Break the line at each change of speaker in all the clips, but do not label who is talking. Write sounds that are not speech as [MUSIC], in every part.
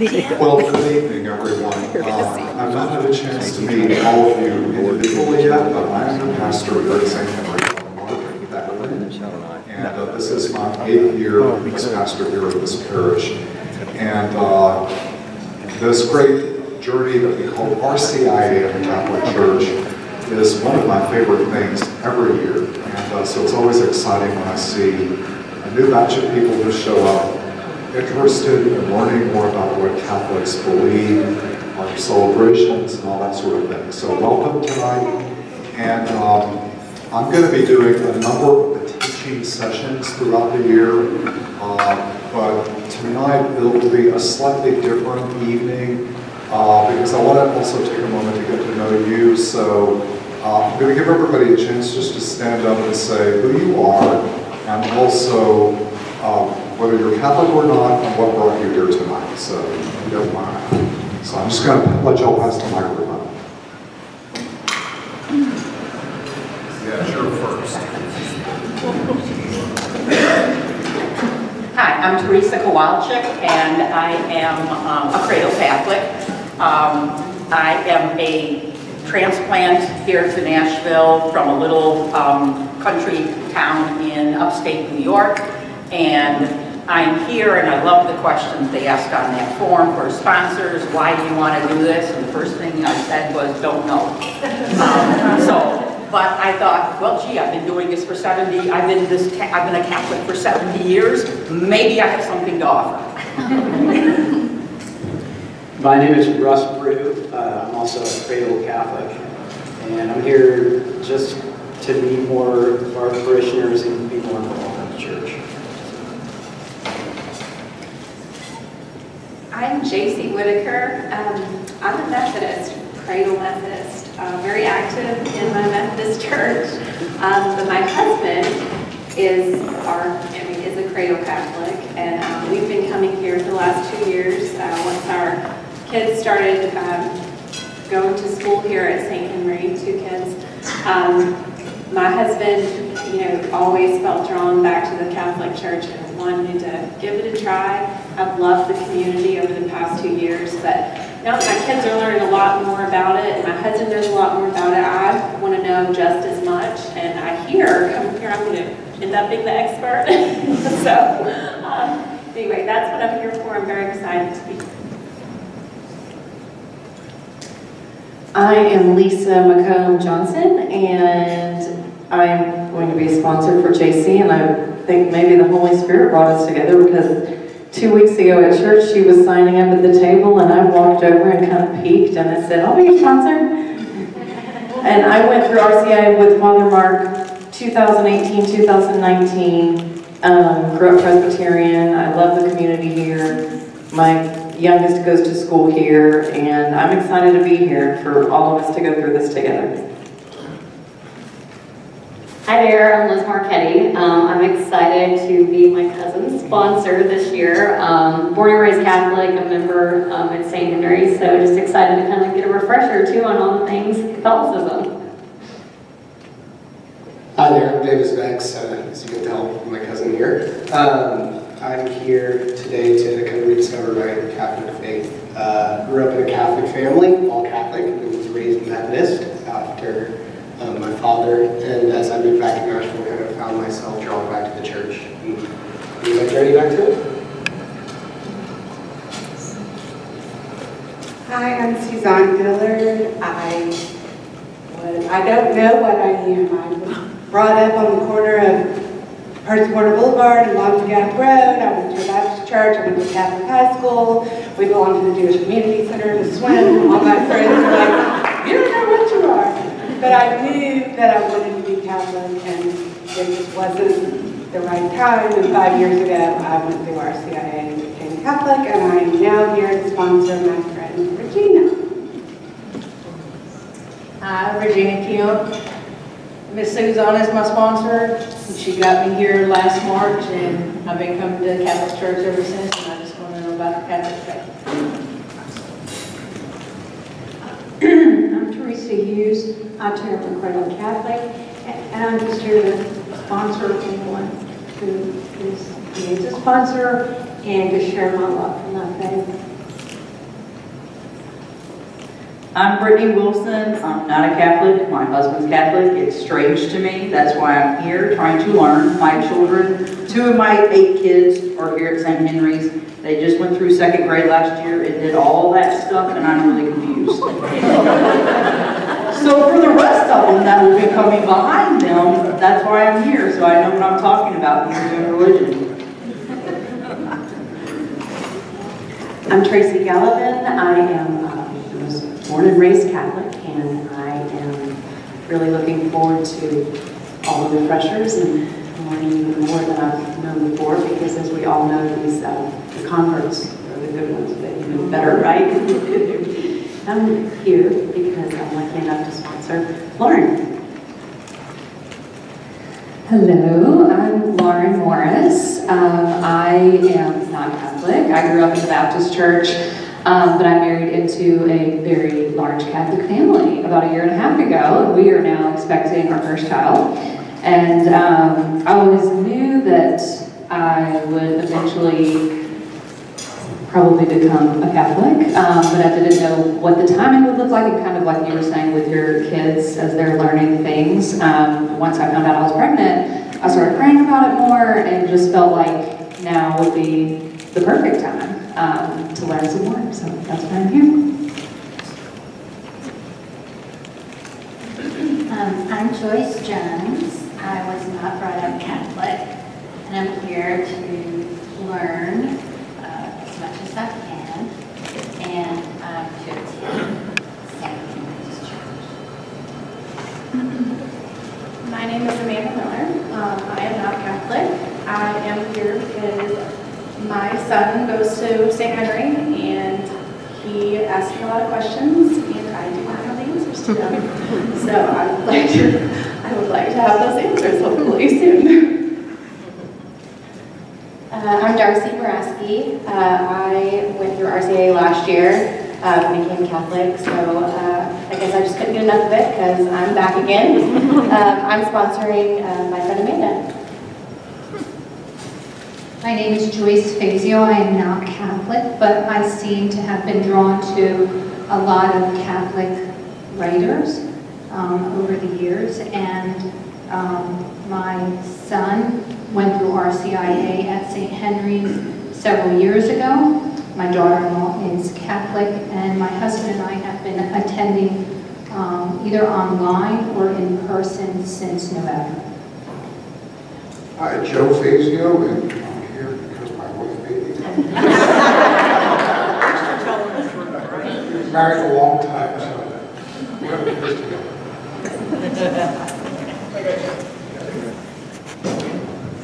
[LAUGHS] Well, good evening, everyone. Uh, I've not had a chance to meet all of you individually yet, but I'm the pastor of at St. Henry on Mark Beckman. And uh, this is my eighth year as pastor here at this parish. And uh, this great journey that we call RCIA in the Catholic Church is one of my favorite things every year. And uh, so it's always exciting when I see a new batch of people who show up interested in learning more about what Catholics believe, our celebrations, and all that sort of thing. So welcome tonight. And um, I'm going to be doing a number of teaching sessions throughout the year. Uh, but tonight it'll be a slightly different evening uh, because I want to also take a moment to get to know you. So uh, I'm going to give everybody a chance just to stand up and say who you are and also um, whether you're Catholic or not, and what brought you here tonight. So, you don't mind. So, I'm just going to let y'all pass the microphone. Yeah, you're first.
Hi, I'm Teresa Kowalczyk, and I am um, a cradle Catholic. Um, I am a transplant here to Nashville from a little um, country town in upstate New York. And I'm here and I love the questions they ask on that form for sponsors. Why do you want to do this? And the first thing I said was, don't know. Um, [LAUGHS] so, but I thought, well, gee, I've been doing this for 70, I've been this, I've been a Catholic for 70 years. Maybe I have something to offer. [LAUGHS]
My name is Russ Brew. Uh, I'm also a cradle Catholic. And I'm here just to meet more of our parishioners and be more involved in the church.
I'm JC Whitaker. Um, I'm a Methodist, cradle Methodist, uh, very active in my Methodist [LAUGHS] church. Um, but my husband is our, I mean, is a cradle Catholic, and um, we've been coming here for the last two years. Uh, once our kids started um, going to school here at St. Henry, two kids. Um, my husband, you know, always felt drawn back to the Catholic Church and wanted to give it a try. I've loved the community over the past two years, but now that my kids are learning a lot more about it and my husband knows a lot more about it, I want to know just as much. And I hear, coming here, I'm going to end up being the expert. [LAUGHS] so, um, anyway, that's what I'm here for. I'm very excited to be here.
I am Lisa McComb Johnson, and I'm going to be a sponsor for JC, and I think maybe the Holy Spirit brought us together because two weeks ago at church, she was signing up at the table, and I walked over and kind of peeked, and I said, I'll be your sponsor. and I went through RCIA with Father Mark 2018, 2019, um, grew up Presbyterian. I love the community here. My youngest goes to school here, and I'm excited to be here for all of us to go through this together.
Hi there, I'm Liz Marchetti. Um, I'm excited to be my cousin's sponsor this year. Um, born and raised Catholic, a member um, at St. Henry, so just excited to kind of get a refresher too on all the things Catholicism.
Hi there, I'm Davis Vex, uh, as you can tell my cousin here. Um, I'm here today to kind of rediscover my Catholic faith. Uh, grew up in a Catholic family, all Catholic, and was raised Methodist after father. And as I moved back to Nashville, of found myself drawn back to the church. And my journey back to it.
Hi, I'm Suzanne Dillard. I was, I don't know what I am. I was brought up on the corner of Hurst Warner Boulevard and Long Gap Road. I went to a Baptist church. I went to Catholic high school. We belonged to the Jewish Community Center to swim. All my friends were like, you don't know what you are. But I knew that I wanted to be Catholic and it just wasn't the right time. And five years ago, I went through RCIA and became Catholic. And I am now here to sponsor my friend Regina.
Hi, Regina Kim. Miss Suzanne is my sponsor. and She got me here last March, and I've been coming to Catholic Church ever since, and I just want to know about the Catholic faith.
I'm Teresa Hughes. I'm to Cradle Catholic, and I'm just here to sponsor anyone who is needs a sponsor and to share my love for my faith.
I'm Brittany Wilson. I'm not a Catholic. My husband's Catholic. It's strange to me. That's why I'm here, trying to learn my children two of my eight kids are here at St. Henry's. They just went through second grade last year and did all that stuff, and I'm really confused. So for the rest of them that will be coming behind them, that's why I'm here, so I know what I'm talking about when we're doing religion.
I'm Tracy Gallivan. I am, um, was born and raised Catholic, and I am really looking forward to all of the refreshers and learning even more than I've known before, because as we all know, these, uh, the converts are the good ones, but even better, right? [LAUGHS] I'm here because I'm lucky enough to sponsor Lauren.
Hello, I'm Lauren Morris. Um, I am not Catholic. I grew up in the Baptist church, um, but I married into a very large Catholic family about a year and a half ago. We are now expecting our first child. And um, I always knew that I would eventually probably become a Catholic, um, but I didn't know what the timing would look like, and kind of like you were saying with your kids as they're learning things. Um, once I found out I was pregnant, I started praying about it more and just felt like now would be the perfect time um, to learn some more. So that's why I'm here.
Um, I'm Joyce Jones. Not brought up Catholic, and I'm here to learn uh, as much as I can and um, to attend St. Henry's Church.
My name is Amanda Miller. Um, I am not Catholic. I am here because my son goes to St. Henry and he asks me a lot of questions and I do not have the answers to them. so I would like to, I would like to have those answers hopefully soon.
Uh, I'm Darcy Moraski. Uh, I went through RCIA last year, uh, became Catholic, so uh, I guess I just couldn't get enough of it because I'm back again. [LAUGHS] um, I'm sponsoring uh, my friend Amanda.
My name is Joyce Fazio. I am not Catholic, but I seem to have been drawn to a lot of Catholic writers um, over the years. And um, my son went through RCIA at St. Henry's several years ago. My daughter-in-law is Catholic, and my husband and I have been attending um, either online or in person since November.
Hi, Joe Fazio, and I'm here because my wife made me. We've Married a long time, so we're going to do this together.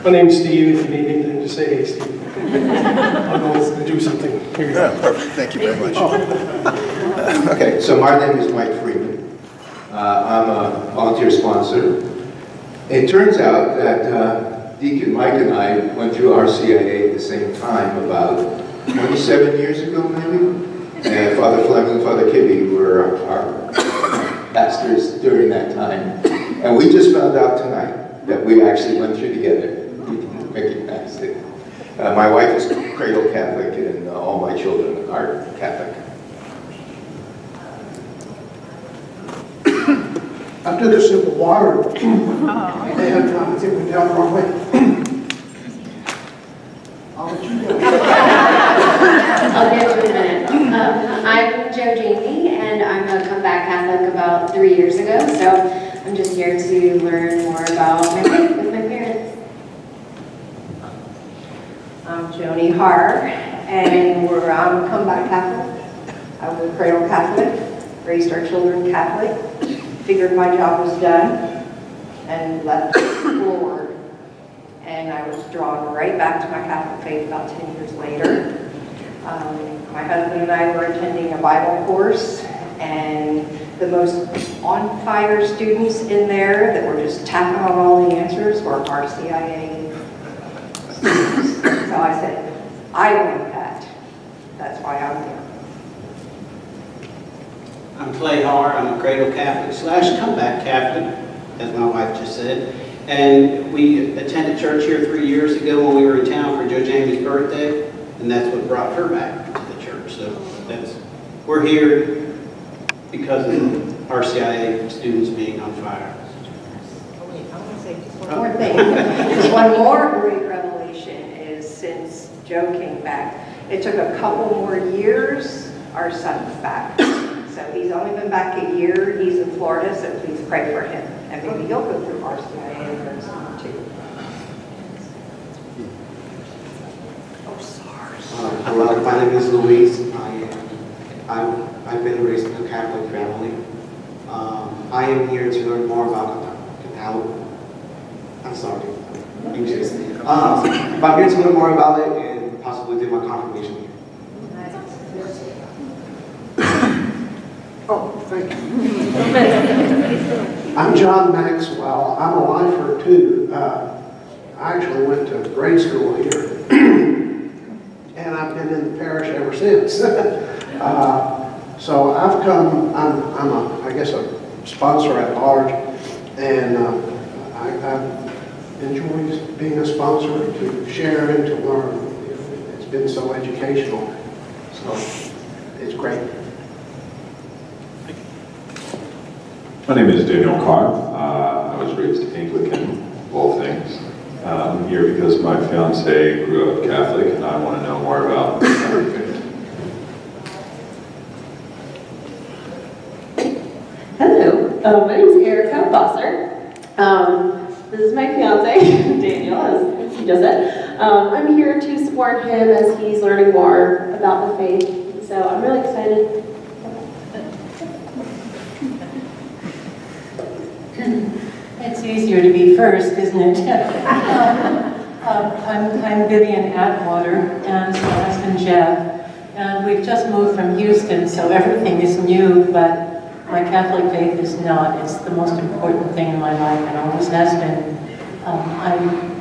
My name's Steve, if you need anything, just say, hey, Steve. I'll go do something. Here you go.
Yeah, perfect, thank you very much. Okay, so my name is Mike Freeman. Uh, I'm a volunteer sponsor. It turns out that uh, Deacon Mike and I went through RCIA at the same time, about 27 years ago, maybe? And Father Fleming and Father Kibbe were our pastors during that time. And we just found out tonight that we actually went through together. We can recognize it. Uh, my wife is cradle Catholic, and uh, all my children are Catholic.
I took a sip of water. [CLEARS THROAT] And uh, I think it went down the wrong way. [CLEARS THROAT] I'll let you go.
I'll give you a minute. Um, I'm Joe Jamie, and I'm a comeback Catholic about three years ago, so I'm just here to learn more about my faith with my parents.
I'm Joni Har, and we're, I'm a comeback Catholic. I was a cradle Catholic, raised our children Catholic, figured my job was done, and left forward. And I was drawn right back to my Catholic faith about 10 years later. Um, my husband and I were attending a Bible course, and the most on-fire students in there that were just tapping on all the answers were RCIA students. So I said, I want that. That's why I'm here.
I'm Clay Har, I'm a cradle Catholic slash comeback Catholic, as my wife just said. And we attended church here three years ago when we were in town for Joe Jamie's birthday, and that's what brought her back to the church. So that's, we're here because of RCIA students being on fire.
One more thing, Just one more great revelation is since Joe came back, it took a couple more years, our son's back. So he's only been back a year, he's in Florida, so please pray for him. And maybe he'll go through RCIA and learn something too.
Uh, Hello, my name is Luis. I am, I'm, I've been raised in a Catholic family. Um, I am here to learn more about Catholic. I'm sorry, English. Um, but I'm here to learn more about it and possibly do my confirmation here.
Oh, thank you. I'm John Maxwell. I'm a lifer too. Uh, I actually went to grade school here. [CLEARS THROAT] and I've been in the parish ever since. [LAUGHS] uh, so I've come, I'm, I'm a, I guess a sponsor at large, and uh, I, I enjoy being a sponsor to share and to learn. It's been so educational, so it's great.
My name is Daniel Carr. Uh, I was raised Anglican, of all things. Uh, I'm here because my fiance grew up Catholic and I want to know more about Catholic faith.
Hello, uh, my name is Erica Bosser. Um, this is my fiance, [LAUGHS] Daniel, as he just said. Um, I'm here to support him as he's learning more about the faith. So I'm really excited. [LAUGHS]
It's easier to be first, isn't it? [LAUGHS] Um, I'm, I'm Vivian Atwater, and my husband Jeff, and we've just moved from Houston, so everything is new, but my Catholic faith is not. It's the most important thing in my life, and always has been. Um, I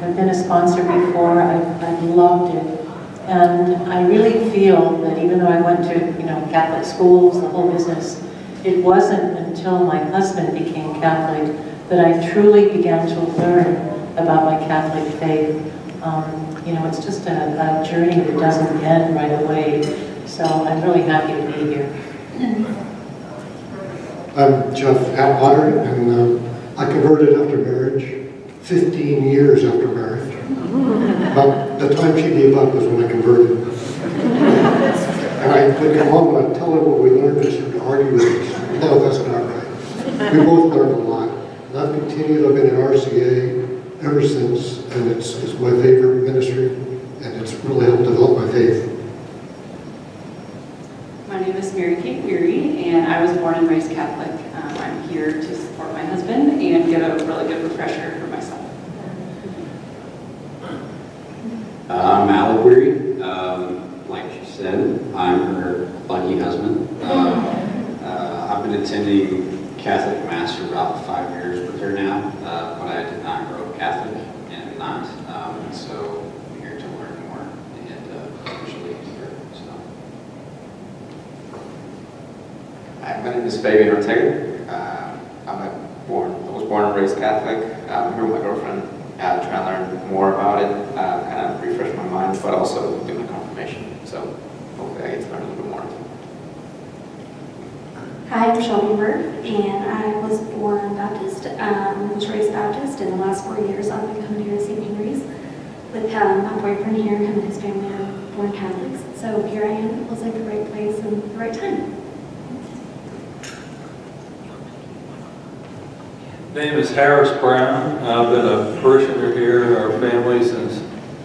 have been a sponsor before, I've, I've loved it, and I really feel that even though I went to, you know, Catholic schools, the whole business, it wasn't until my husband became Catholic that I truly began to learn about my Catholic faith. Um, you know, it's just a, a journey that doesn't end right away. So I'm really happy to be here. [CLEARS THROAT]
I'm Jeff Atwater, and um, I converted after marriage, 15 years after marriage. About the time she gave up was when I converted. And I would come home and I'd tell her what we learned and she would argue with me. No, that's not right. We both learned a lot. And I've continued, I've been in RCIA ever since, and it's, it's my favorite ministry, and it's really helped develop my faith.
My name is Mary Kate Weary, and I was born and raised Catholic. Um, I'm here to support my husband and get a really good refresher for myself.
I'm Alec Weary. Um, like she said, I'm her lucky husband. Um, uh, I've been attending Catholic Mass for about five years with her now, uh, but I did not grow up Catholic and not. Um, so I'm here to learn more and uh, officially here. So.
Hi, my name is Fabian Ortega. Uh, I'm born, I was born and raised Catholic. I'm here with my girlfriend, uh, trying to learn more about it, uh, kind of refresh my mind, but also do my confirmation. So hopefully I get to learn a little bit more.
Hi, I'm Shelby Bird, and I was born Baptist, um, was raised Baptist. In the last four years, I've been coming here to St. Henry's with um, my boyfriend here, and his family are born Catholics. So here I am. It feels like the right place and the right time.
Name is Harris Brown. I've been a parishioner here in our family since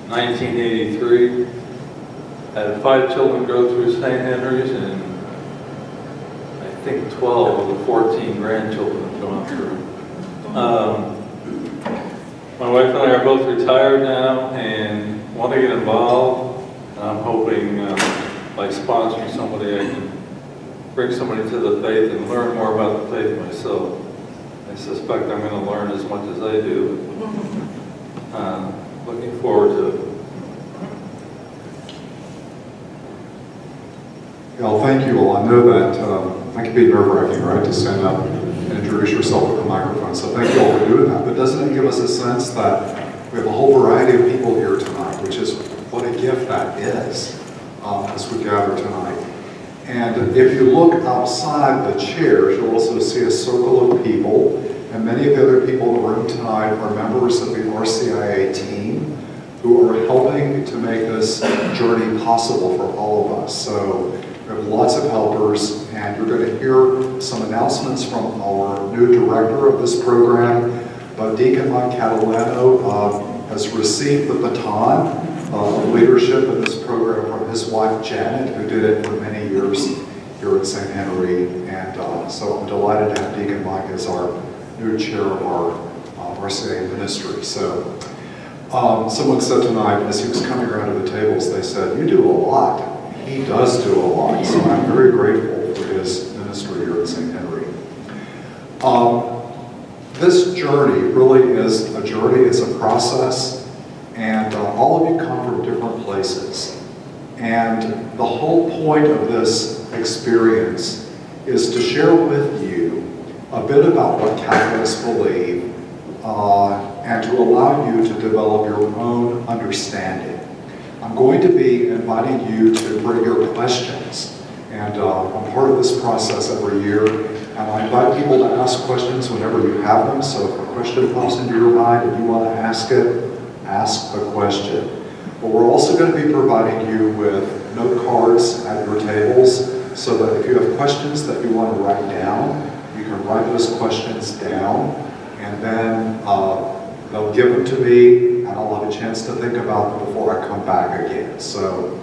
1983. Had five children go through St. Henry's and I think 12 of the 14 grandchildren have gone through. Um, my wife and I are both retired now and want to get involved. I'm hoping um, by sponsoring somebody I can bring somebody to the faith and learn more about the faith myself. I suspect I'm going to learn as much as they do. Um, looking forward to it.
Well, thank you all. I know that um, that can be nerve-wracking, right, to stand up and introduce yourself with a microphone. So thank you all for doing that. But doesn't it give us a sense that we have a whole variety of people here tonight, which is what a gift that is um, as we gather tonight. And if you look outside the chairs, you'll also see a circle of people. And many of the other people in the room tonight are members of the RCIA team who are helping to make this journey possible for all of us. So we have lots of helpers, and you're going to hear some announcements from our new director of this program. But Deacon Mike Catalano uh, has received the baton of leadership in this program from his wife Janet, who did it years here at St. Henry. And uh, so I'm delighted to have Deacon Mike as our new chair of our uh, RCIA ministry. So um, someone said tonight, as he was coming around to the tables, they said, you do a lot. He does do a lot. So I'm very grateful for his ministry here at St. Henry. Um, this journey really is a journey, it's a process, and uh, all of you come from different places. And the whole point of this experience is to share with you a bit about what Catholics believe uh, and to allow you to develop your own understanding. I'm going to be inviting you to bring your questions. And uh, I'm part of this process every year. And I invite people to ask questions whenever you have them. So if a question pops into your mind and you want to ask it, ask the question. But we're also going to be providing you with note cards at your tables so that if you have questions that you want to write down, you can write those questions down and then uh, they'll give them to me and I'll have a chance to think about them before I come back again. So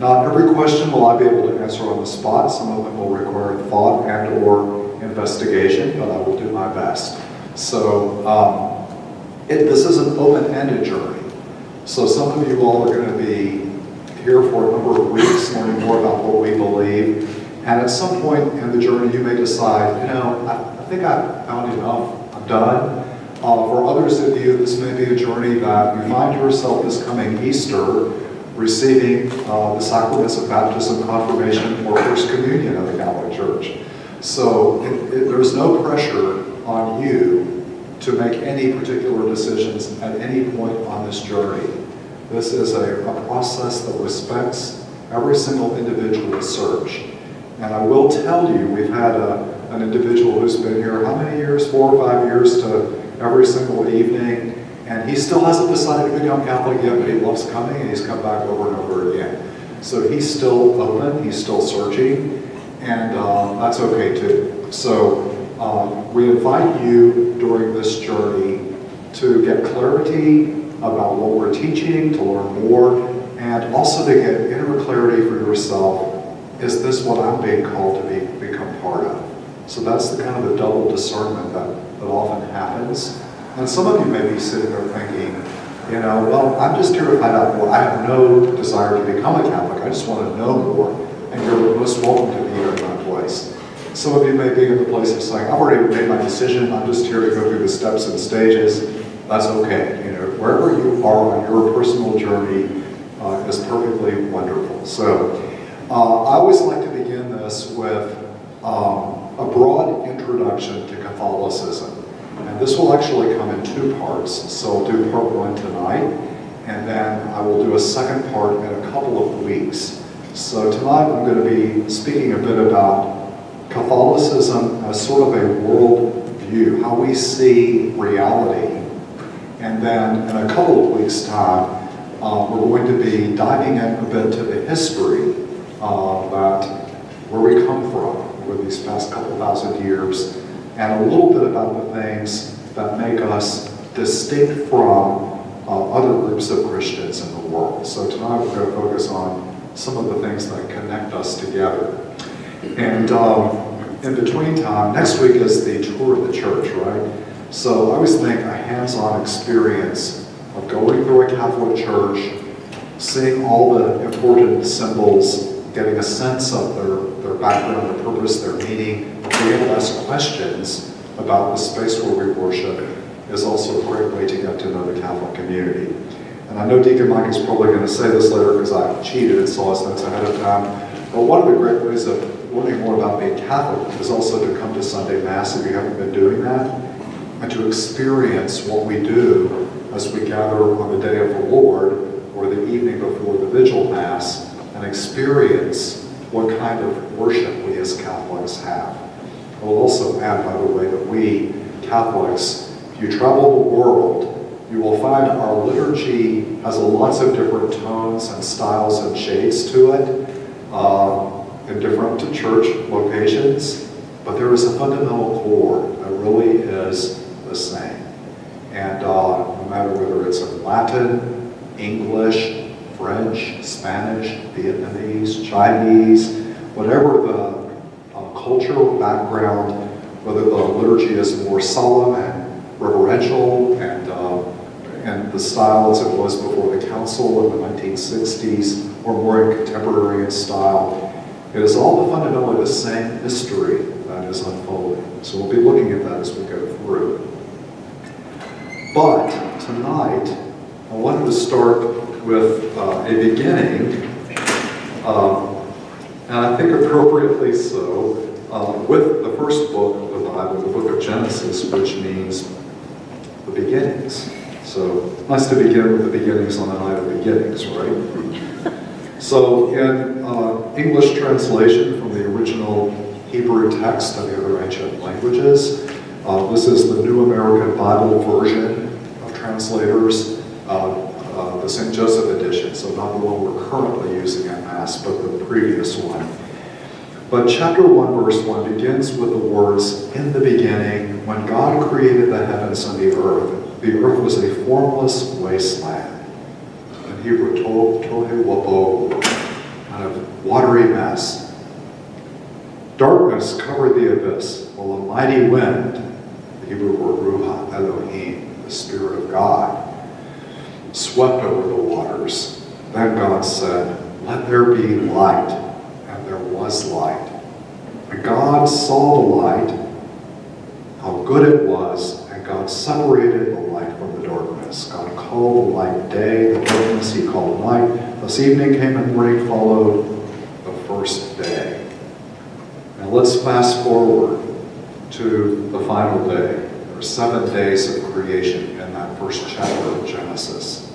not every question will I be able to answer on the spot. Some of them will require thought and or investigation, but I will do my best. So um, it, this is an open-ended journey. So some of you all are going to be here for a number of weeks learning more about what we believe. And at some point in the journey, you may decide, you know, I, I think I've found enough. I'm done. Uh, for others of you, this may be a journey that you find yourself this coming Easter receiving uh, the sacraments of baptism, confirmation, or First Communion of the Catholic Church. So it, it, there's no pressure on you to make any particular decisions at any point on this journey. This is a, a process that respects every single individual's search. And I will tell you, we've had a, an individual who's been here, how many years? Four or five years to every single evening. And he still hasn't decided to become Catholic yet, but he loves coming and he's come back over and over again. So he's still open, he's still searching, and uh, that's okay too. So um, we invite you during this journey to get clarity about what we're teaching, to learn more, and also to get inner clarity for yourself. Is this what I'm being called to be, become part of? So that's the kind of the double discernment that, that often happens. And some of you may be sitting there thinking, you know, well, I'm just here to find out more. I have no desire to become a Catholic. I just want to know more. And you're most welcome to be here in my place. Some of you may be in the place of saying, I've already made my decision. I'm just here to go through the steps and stages. That's okay. You know, wherever you are on your personal journey uh, is perfectly wonderful. So uh, I always like to begin this with um, a broad introduction to Catholicism. And this will actually come in two parts. So I'll do part one tonight, and then I will do a second part in a couple of weeks. So tonight I'm going to be speaking a bit about Catholicism as sort of a world view, how we see reality. And then in a couple of weeks' time, uh, we're going to be diving in a bit to the history uh, that where we come from over these past couple thousand years, and a little bit about the things that make us distinct from uh, other groups of Christians in the world. So tonight we're going to focus on some of the things that connect us together. And um, in between time, next week is the tour of the church, right? So I always think a hands-on experience of going through a Catholic church, seeing all the important symbols, getting a sense of their, their background, their purpose, their meaning, being able to ask questions about the space where we worship is also a great way to get to know the Catholic community. And I know Deacon Mike is probably going to say this later because I cheated and saw his notes ahead of time. But one of the great ways of learning more about being Catholic is also to come to Sunday Mass if you haven't been doing that, and to experience what we do as we gather on the day of the Lord or the evening before the Vigil Mass and experience what kind of worship we as Catholics have. I will also add, by the way, that we Catholics, if you travel the world, you will find our liturgy has lots of different tones and styles and shades to it uh, in different church locations, but there is a fundamental core that really is the same. And uh, no matter whether it's in Latin, English, French, Spanish, Vietnamese, Chinese, whatever the uh, cultural background, whether the liturgy is more solemn and reverential and, uh, and the style as it was before the council in the 1960s, or more in contemporary in style, it is all the fundamentally the same mystery that is unfolding. So we'll be looking at that as we go through. But tonight, I wanted to start with uh, a beginning, um, and I think appropriately so, uh, with the first book of the Bible, the book of Genesis, which means the beginnings. So nice to begin with the beginnings on the night of beginnings, right? [LAUGHS] So in uh, English translation from the original Hebrew text and the other ancient languages, uh, this is the New American Bible version of translators, uh, uh, the St. Joseph edition, so not the one we're currently using at Mass, but the previous one. But chapter 1, verse 1 begins with the words, In the beginning, when God created the heavens and the earth, the earth was a formless wasteland. In Hebrew, tohu wabohu, kind of watery mess. Darkness covered the abyss, while a mighty wind, Hebrew word ruach, Elohim, the Spirit of God, swept over the waters. Then God said, Let there be light, and there was light. And God saw the light, how good it was, and God separated the light from the darkness. God called the light day, the darkness he called night. Thus evening came and morning followed the first day. Now let's fast forward to the final day. Are seven days of creation in that first chapter of Genesis.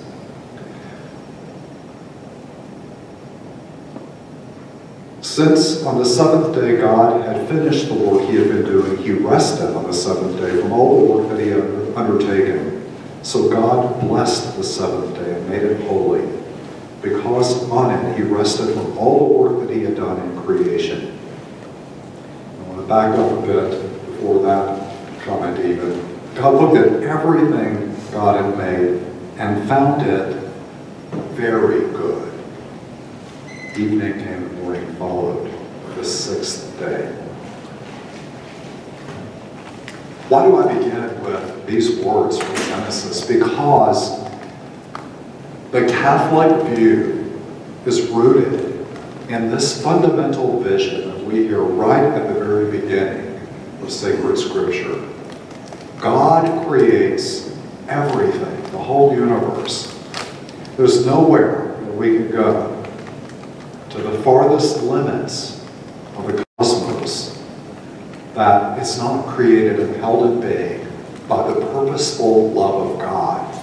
Since on the seventh day God had finished the work he had been doing, he rested on the seventh day from all the work that he had undertaken. So God blessed the seventh day and made it holy, because on it he rested from all the work that he had done in creation. I want to back up a bit before that comment even. God looked at everything God had made and found it very good. Evening came and morning followed, the sixth day. Why do I begin with these words from Genesis? Because the Catholic view is rooted in this fundamental vision that we hear right at the very beginning of sacred scripture. God creates everything, the whole universe. There's nowhere that we can go to the farthest limits of the cosmos that it's not created and held at bay by the purposeful love of God.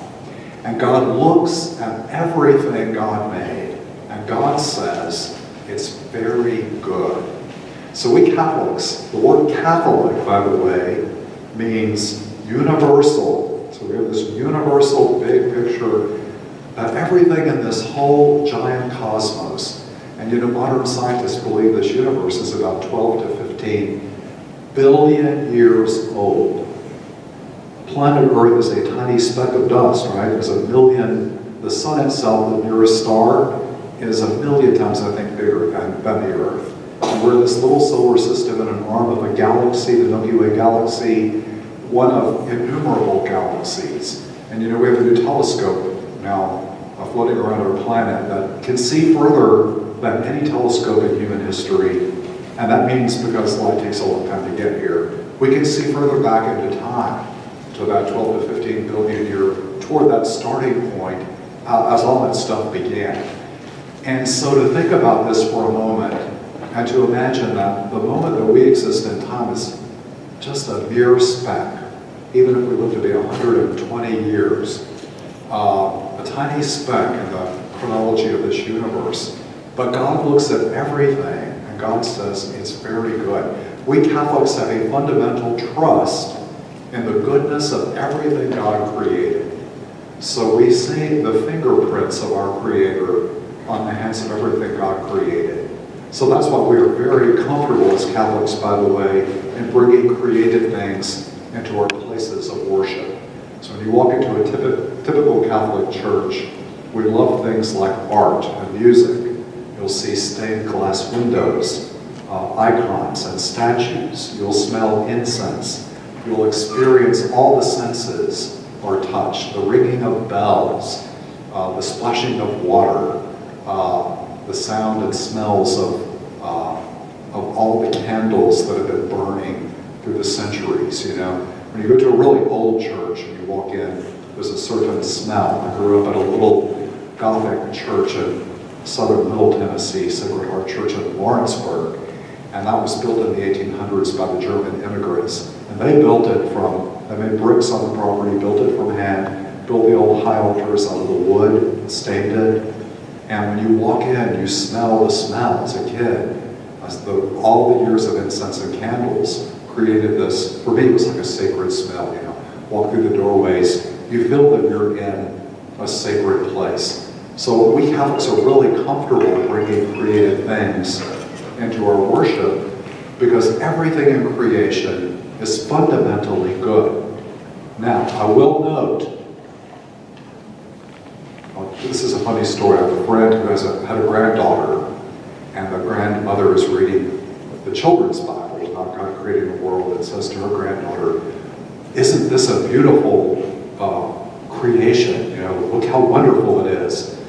And God looks at everything God made, and God says, it's very good. So we Catholics, the word Catholic, by the way, means universal. So we have this universal big picture of everything in this whole giant cosmos and you know, modern scientists believe this universe is about 12 to 15 billion years old. Planet Earth is a tiny speck of dust, right? There's a million, the sun itself, the nearest star, is a million times, I think, bigger than, than the Earth. We're this little solar system in an arm of a galaxy, the Way galaxy, one of innumerable galaxies. And you know, we have a new telescope now uh, floating around our planet that can see further than any telescope in human history. And that means because light takes a long time to get here, we can see further back into time to about 12 to 15 billion year, toward that starting point uh, as all that stuff began. And so to think about this for a moment, and to imagine that the moment that we exist in time is just a mere speck, even if we live to be 120 years, uh, a tiny speck in the chronology of this universe. But God looks at everything and God says it's very good. We Catholics have a fundamental trust in the goodness of everything God created. So we see the fingerprints of our Creator on the hands of everything God created. So that's why we are very comfortable as Catholics, by the way, in bringing creative things into our places of worship. So when you walk into a typi- typical Catholic church, we love things like art and music. You'll see stained glass windows, uh, icons and statues. You'll smell incense. You'll experience all the senses are touched. The ringing of bells, uh, the splashing of water, uh, the sound and smells of, uh, of all the candles that have been burning through the centuries, you know. When you go to a really old church and you walk in, there's a certain smell. I grew up at a little Gothic church in southern Middle Tennessee, Sacred Heart Church in Lawrenceburg, and that was built in the 1800s by the German immigrants. And they built it from, they made bricks on the property, built it from hand, built the old high altars out of the wood, stained it, and when you walk in, you smell the smell as a kid. As the, all the years of incense and candles created this, for me it was like a sacred smell, you know. Walk through the doorways, you feel that you're in a sacred place. So we Catholics are really comfortable bringing created things into our worship because everything in creation is fundamentally good. Now, I will note this is a funny story. I have a friend who has a, had a granddaughter, and the grandmother is reading the children's Bible about God creating the world, and says to her granddaughter, "Isn't this a beautiful uh, creation? You know, look how wonderful it is."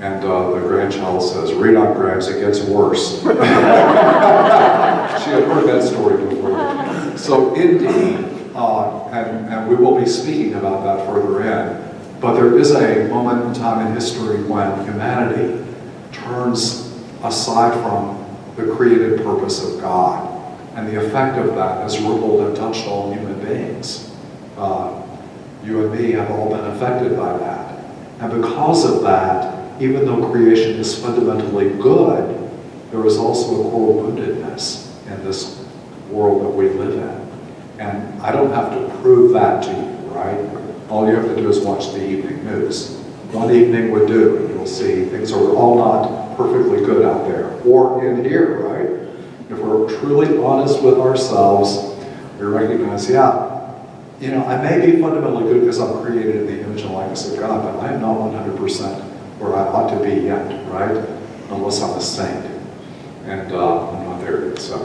And uh, the grandchild says, "Read on, Gramps, it gets worse." [LAUGHS] she had heard that story before. So indeed, uh, and, and we will be speaking about that further in. But there is a moment in time in history when humanity turns aside from the created purpose of God. And the effect of that has rippled and touched all human beings. Uh, you and me have all been affected by that. And because of that, even though creation is fundamentally good, there is also a core woundedness in this world that we live in. And I don't have to prove that to you, right? All you have to do is watch the evening news. One evening would do, and you'll see things are all not perfectly good out there, or in here, right? If we're truly honest with ourselves, we recognize, yeah, you know, I may be fundamentally good because I'm created in the image and likeness of God, but I am not 100% where I ought to be yet, right? Unless I'm a saint. And uh, I'm not there yet, so.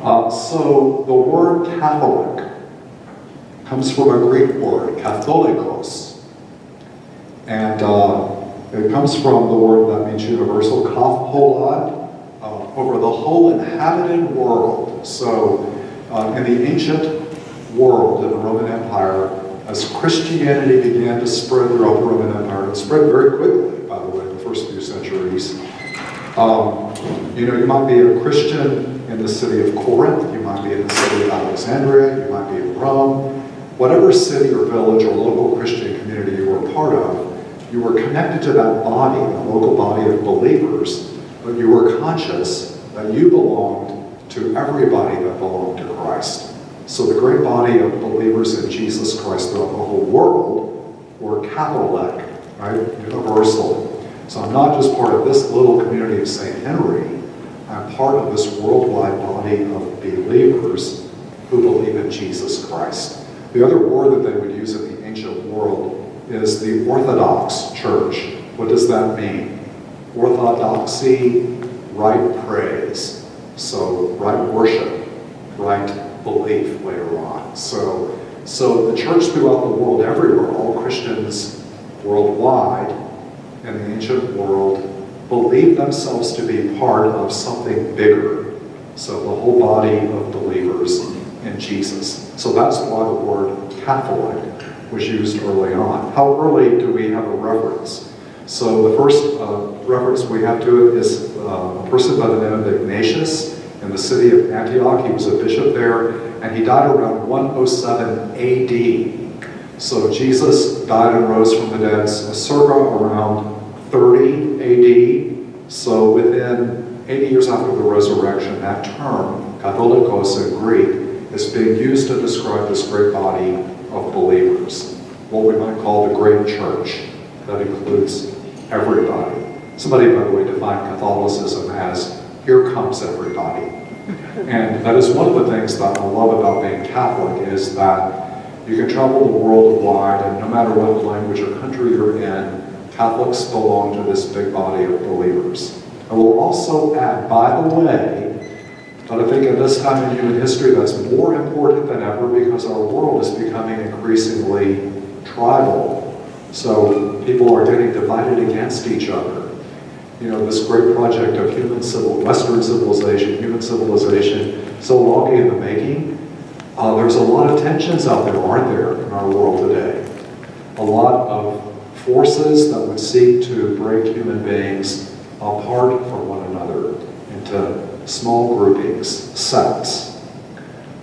Uh, so the word Catholic comes from a Greek word, katholikos. And uh, it comes from the word that means universal, katholad, uh, over the whole inhabited world. So uh, in the ancient world in the Roman Empire, as Christianity began to spread throughout the Roman Empire, it spread very quickly, by the way, in the first few centuries. Um, you know, you might be a Christian in the city of Corinth, you might be in the city of Alexandria, you might be in Rome, whatever city or village or local Christian community you were part of, you were connected to that body, the local body of believers, but you were conscious that you belonged to everybody that belonged to Christ. So the great body of believers in Jesus Christ throughout the whole world were Catholic, right? Universal. So I'm not just part of this little community of St. Henry, I'm part of this worldwide body of believers who believe in Jesus Christ. The other word that they would use in the ancient world is the Orthodox Church. What does that mean? Orthodoxy, right praise. So right worship, right belief later on. So, so the church throughout the world, everywhere, all Christians worldwide in the ancient world believed themselves to be part of something bigger. So the whole body of believers in Jesus. So that's why the word Catholic was used early on. How early do we have a reference? So the first uh, reference we have to it is uh, a person by the name of Ignatius in the city of Antioch. He was a bishop there, and he died around 107 AD. So Jesus died and rose from the dead so circa around 30 AD. So within 80 years after the resurrection, that term, katholikos in Greek, is being used to describe this great body of believers, what we might call the great church, that includes everybody. Somebody, by the way, defined Catholicism as, here comes everybody. And that is one of the things that I love about being Catholic is that you can travel the world wide and no matter what language or country you're in, Catholics belong to this big body of believers. I will also add, by the way, that I think at this time in human history that's more important than ever because our world is becoming increasingly tribal. So people are getting divided against each other. You know, this great project of human civil, Western civilization, human civilization, so long in the making, uh, there's a lot of tensions out there, aren't there, in our world today? A lot of forces that would seek to break human beings apart from one another into small groupings, sects.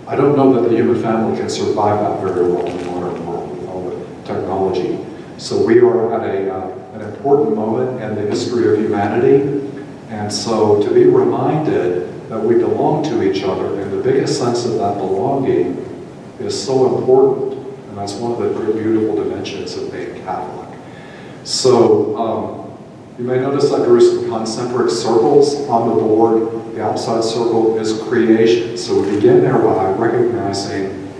I don't know that the human family can survive that very well in the modern world with all the technology. So we are at a, uh, an important moment in the history of humanity. And so to be reminded that we belong to each other and the biggest sense of that belonging is so important. And that's one of the beautiful dimensions of being Catholic. So um, you may notice that there some concentric circles on the board. The outside circle is creation. So we begin there by recognizing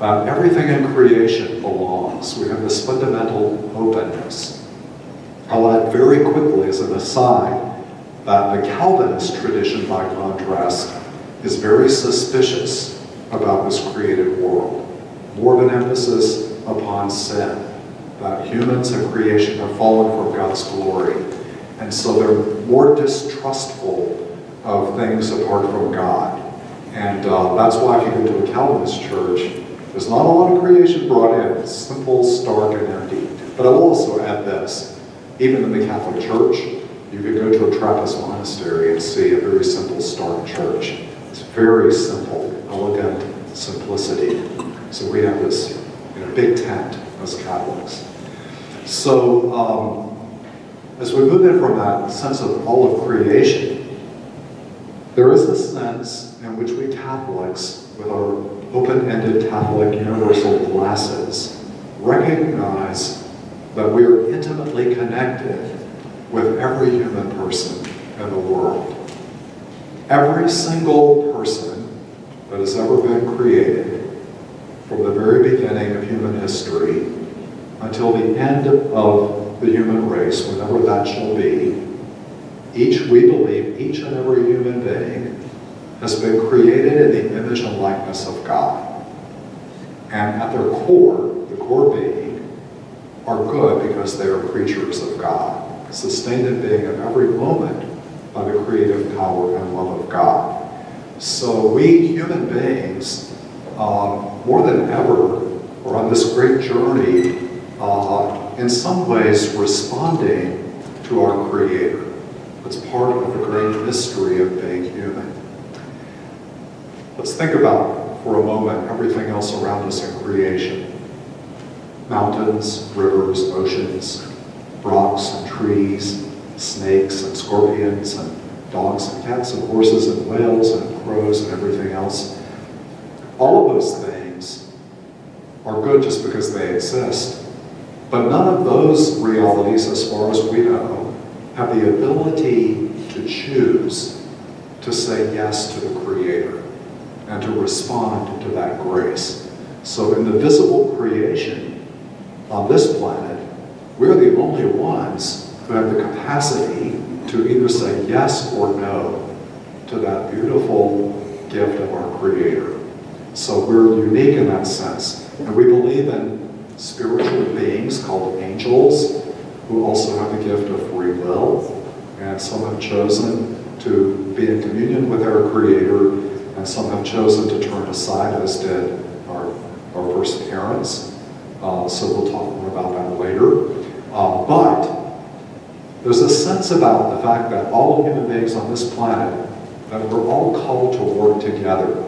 that everything in creation belongs. We have this fundamental openness. I'll add very quickly as an aside that the Calvinist tradition, by contrast, is very suspicious about this created world. More of an emphasis upon sin that humans and creation have fallen from God's glory. And so they're more distrustful of things apart from God. And uh, that's why if you go to a Calvinist church, there's not a lot of creation brought in. It's simple, stark, and empty. But I will also add this. Even in the Catholic Church, you could go to a Trappist monastery and see a very simple, stark church. It's very simple, elegant simplicity. So we have this you know, big tent as Catholics. So um, as we move in from that sense of all of creation, there is a sense in which we Catholics, with our open-ended Catholic universal glasses, recognize that we are intimately connected with every human person in the world. Every single person that has ever been created from the very beginning of human history until the end of the human race, whenever that shall be, each, we believe, each and every human being has been created in the image and likeness of God. And at their core, the core being, are good because they are creatures of God, sustained in being at every moment by the creative power and love of God. So we human beings, um, more than ever, are on this great journey uh, in some ways responding to our Creator. It's part of the great mystery of being human. Let's think about, for a moment, everything else around us in creation. Mountains, rivers, oceans, rocks and trees, snakes and scorpions, and dogs and cats and horses and whales and crows and everything else. All of those things are good just because they exist. But none of those realities, as far as we know, have the ability to choose to say yes to the Creator and to respond to that grace. So in the visible creation on this planet, we're the only ones who have the capacity to either say yes or no to that beautiful gift of our Creator. So we're unique in that sense. And we believe in spiritual beings called angels who also have the gift of free will. And some have chosen to be in communion with our Creator, and some have chosen to turn aside, as did our, our first parents. Uh, so we'll talk more about that later. Uh, but there's a sense about the fact that all human beings on this planet, that we're all called to work together.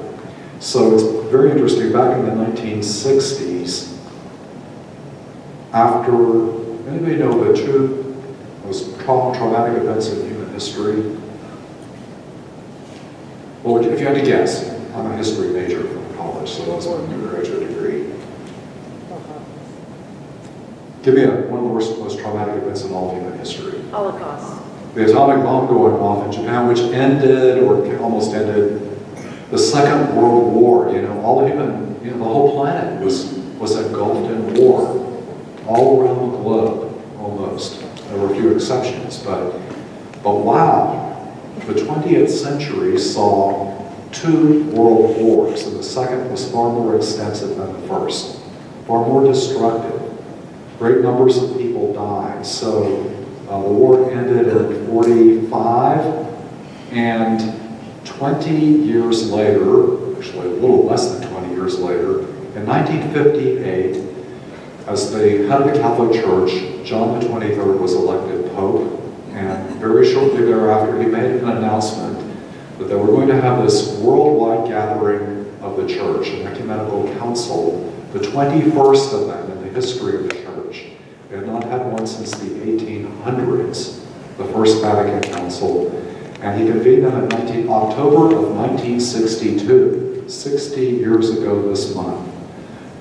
So it's very interesting, back in the 1960s, after, anybody know the two most traumatic events in human history? Well, if you had to guess, I'm a history major from college, so that's my undergraduate degree. Give me a, one of the worst, most traumatic events in all of human history.
Holocaust.
The atomic bomb going off in Japan, which ended, or almost ended, the Second World War. You know, all human, you know, the whole planet was, was engulfed in war. All around the globe, almost. There were a few exceptions, but, but wow, the 20th century saw two world wars, and the second was far more extensive than the first, far more destructive. Great numbers of people died. So uh, the war ended in 45, and 20 years later, actually a little less than 20 years later, in 1958, as the head of the Catholic Church, John 23rd was elected Pope, and very shortly thereafter he made an announcement that they were going to have this worldwide gathering of the church, an ecumenical council, the 21st of them in the history of the church. They had not had one since the 1800s, the First Vatican Council, and he convened them in 19, October of 1962, 60 years ago this month.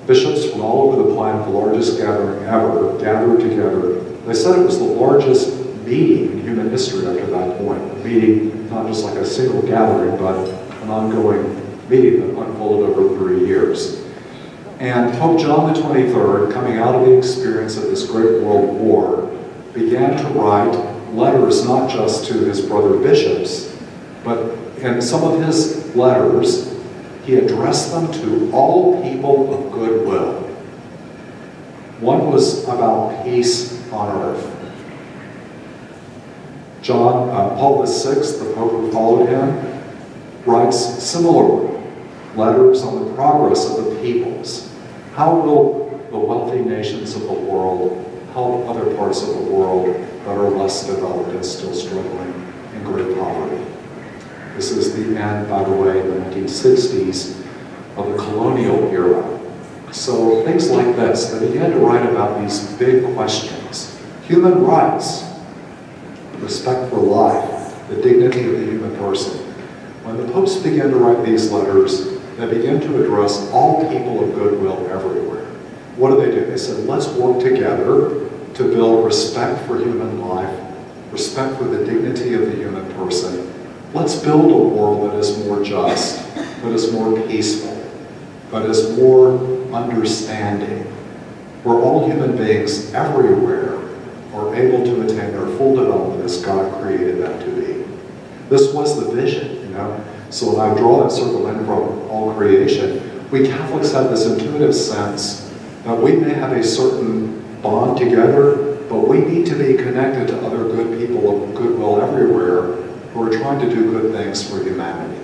Bishops from all over the planet, the largest gathering ever, gathered together. They said it was the largest meeting in human history up to that point. A meeting, not just like a single gathering, but an ongoing meeting that unfolded over three years. And Pope John 23rd, coming out of the experience of this great world war, began to write letters not just to his brother bishops, but in some of his letters, he addressed them to all people of goodwill. One was about peace on earth. John, uh, Paul VI, the Pope who followed him, writes similar letters on the progress of the peoples. How will the wealthy nations of the world help other parts of the world that are less developed and still struggling in great poverty? This is the end, by the way, in the 1960s of the colonial era. So things like this, they began to write about these big questions. Human rights, respect for life, the dignity of the human person. When the popes began to write these letters, they began to address all people of goodwill everywhere. What do they do? They said, let's work together to build respect for human life, respect for the dignity of the human person. Let's build a world that is more just, that is more peaceful, that is more understanding, where all human beings everywhere are able to attain their full development as God created them to be. This was the vision, you know. So when I draw that circle in from all creation, we Catholics have this intuitive sense that we may have a certain bond together, but we need to be connected to other good people of goodwill everywhere who are trying to do good things for humanity.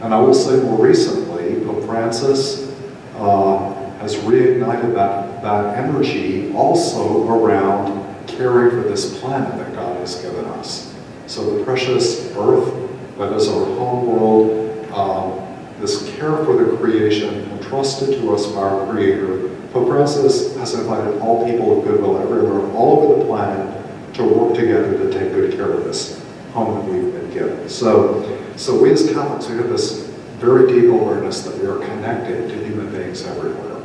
And I will say more recently, Pope Francis uh, has reignited that, that energy also around caring for this planet that God has given us. So the precious earth that is our home world, um, this care for the creation entrusted to us by our Creator, Pope Francis has invited all people of goodwill everywhere, all over the planet, to work together to take good care of this home that we've been given. So, so we as Catholics, we have this very deep awareness that we are connected to human beings everywhere.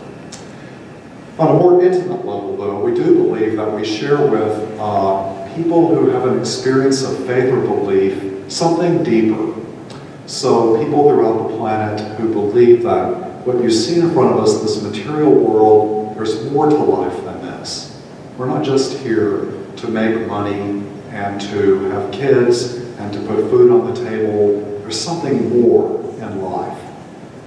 On a more intimate level, though, we do believe that we share with uh, people who have an experience of faith or belief something deeper. So people throughout the planet who believe that what you see in front of us, this material world, there's more to life than this. We're not just here to make money and to have kids and to put food on the table. There's something more in life.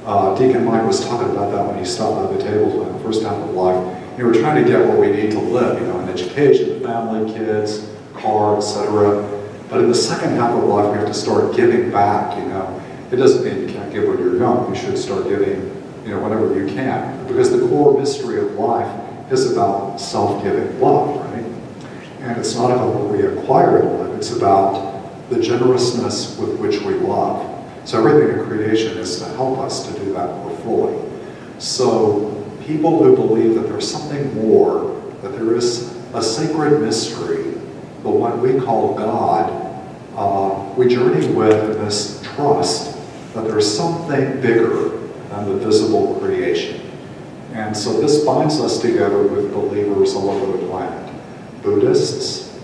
Uh, Deacon Mike was talking about that when he stopped by the table for the first half of life. You know, we're trying to get what we need to live, you know, in education, family, kids, car, etc. But in the second half of life, we have to start giving back, you know. It doesn't mean you can't give when you're young. You should start giving, you know, whenever you can. Because the core mystery of life is about self-giving love, right? And it's not about what we acquire in life. It's about the generousness with which we love. So everything in creation is to help us to do that more fully. So people who believe that there's something more, that there is a sacred mystery, the one we call God, uh, we journey with this trust that there's something bigger than the visible creation. And so this binds us together with believers all over the planet. Buddhists,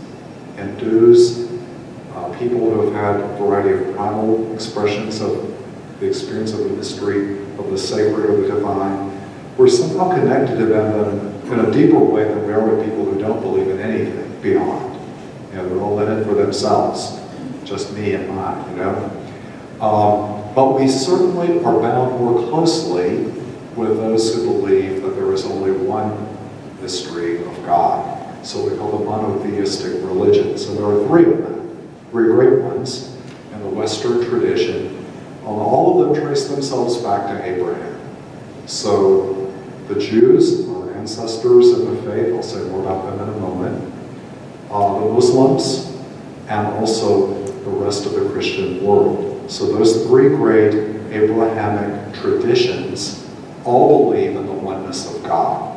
Hindus, uh, people who have had a variety of primal expressions of the experience of the mystery of the sacred or the divine. We're somehow connected to them in a deeper way than we are with people who don't believe in anything beyond. You know, they're all in it for themselves, just me and mine, you know? Um, but we certainly are bound more closely with those who believe that there is only one mystery of God. So we call them monotheistic religions. And there are three of them, three great ones in the Western tradition. All of them trace themselves back to Abraham. So the Jews, our ancestors in the faith, I'll say more about them in a moment, uh, the Muslims, and also the rest of the Christian world. So those three great Abrahamic traditions all believe in the oneness of God.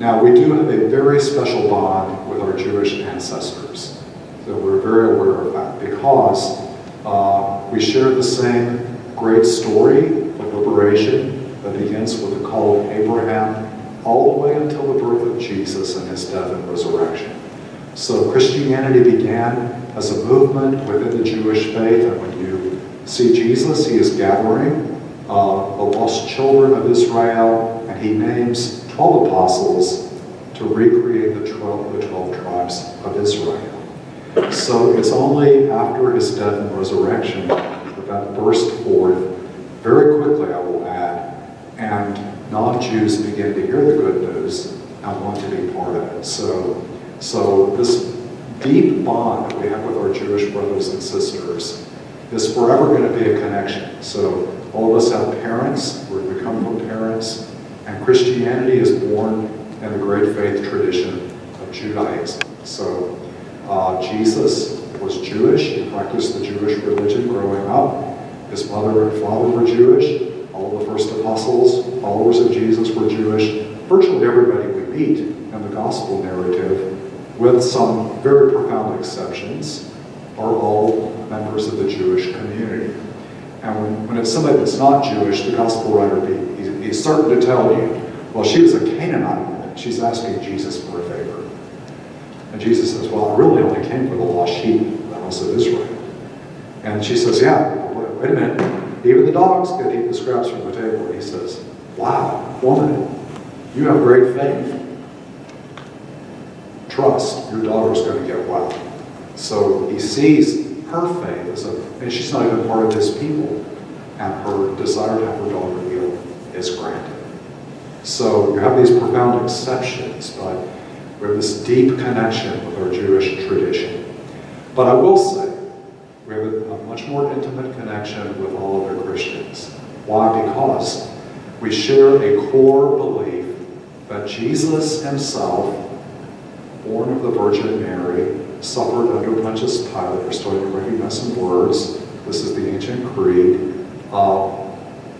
Now, we do have a very special bond with our Jewish ancestors. So we're very aware of that because uh, we share the same great story of liberation that begins with the call of Abraham all the way until the birth of Jesus and his death and resurrection. So Christianity began as a movement within the Jewish faith, and when you see Jesus, he is gathering uh, the lost children of Israel, and he names 12 apostles to recreate the 12, the 12 tribes of Israel. So it's only after his death and resurrection that that burst forth very quickly, I will add, and non-Jews begin to hear the good news and want to be part of it. So, so this deep bond that we have with our Jewish brothers and sisters is forever going to be a connection. So all of us have parents, we come from parents, and Christianity is born in the great faith tradition of Judaism. So uh, Jesus was Jewish, he practiced the Jewish religion growing up. His mother and father were Jewish. All the first apostles, followers of Jesus were Jewish. Virtually everybody we meet in the gospel narrative, with some very profound exceptions, are all members of the Jewish community. And when, when it's somebody that's not Jewish, the gospel writer, he, he's, certain to tell you, well, she was a Canaanite woman. She's asking Jesus for a favor. And Jesus says, well, I really only came for the lost sheep the house of Israel. And she says, yeah, wait, wait a minute. Even the dogs get eat the scraps from the table. And he says, wow, woman, you have great faith. Trust, your daughter is going to get well. So he sees her faith as a, and she's not even part of his people, and her desire to have her daughter healed is granted. So you have these profound exceptions, but we have this deep connection with our Jewish tradition. But I will say, we have a, a much more intimate connection with all other Christians. Why? Because we share a core belief that Jesus himself, born of the Virgin Mary, suffered under Pontius Pilate. We're starting to recognize some words. This is the ancient creed. Uh,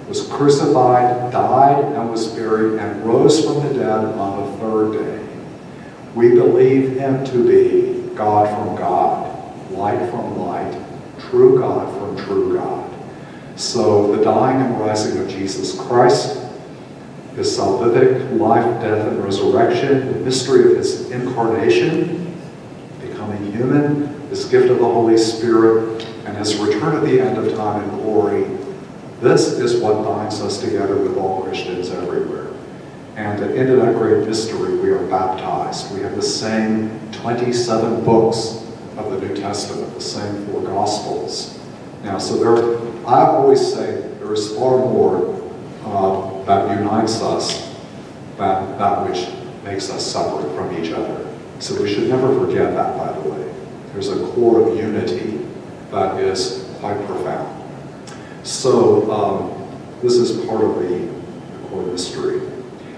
was crucified, died, and was buried, and rose from the dead on the third day. We believe him to be God from God, light from light, true God from true God. So the dying and rising of Jesus Christ, his salvific life, death, and resurrection, the mystery of his incarnation, becoming human, his gift of the Holy Spirit, and his return at the end of time in glory. This is what binds us together with all Christians everywhere. And into that great mystery, we are baptized. We have the same 27 books of the New Testament, the same four Gospels. Now, so there, I always say there is far more uh, that unites us than that which makes us separate from each other. So we should never forget that, by the way. There's a core of unity that is quite profound. So um, this is part of the core mystery.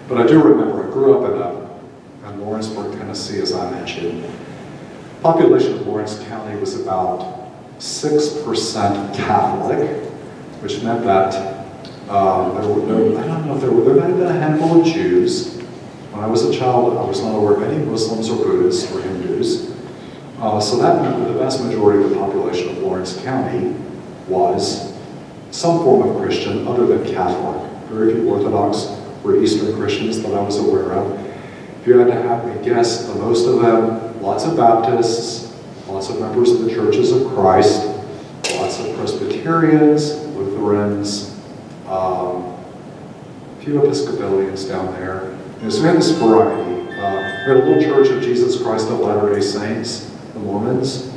But I do remember, I grew up in, a, in Lawrenceburg, Tennessee, as I mentioned. Population of Lawrence County was about 6% Catholic, which meant that um, there there, I don't know if there were, there might have been a handful of Jews. When I was a child, I was not aware of any Muslims or Buddhists or Hindus. Uh, so that meant that the vast majority of the population of Lawrence County was some form of Christian other than Catholic. Very few Orthodox or Eastern Christians that I was aware of. If you had to have me guess, the most of them, lots of Baptists, lots of members of the Churches of Christ, lots of Presbyterians, Lutherans, um, a few Episcopalians down there. And so we had this variety. Uh, we had a little church of Jesus Christ of Latter-day Saints, the Mormons.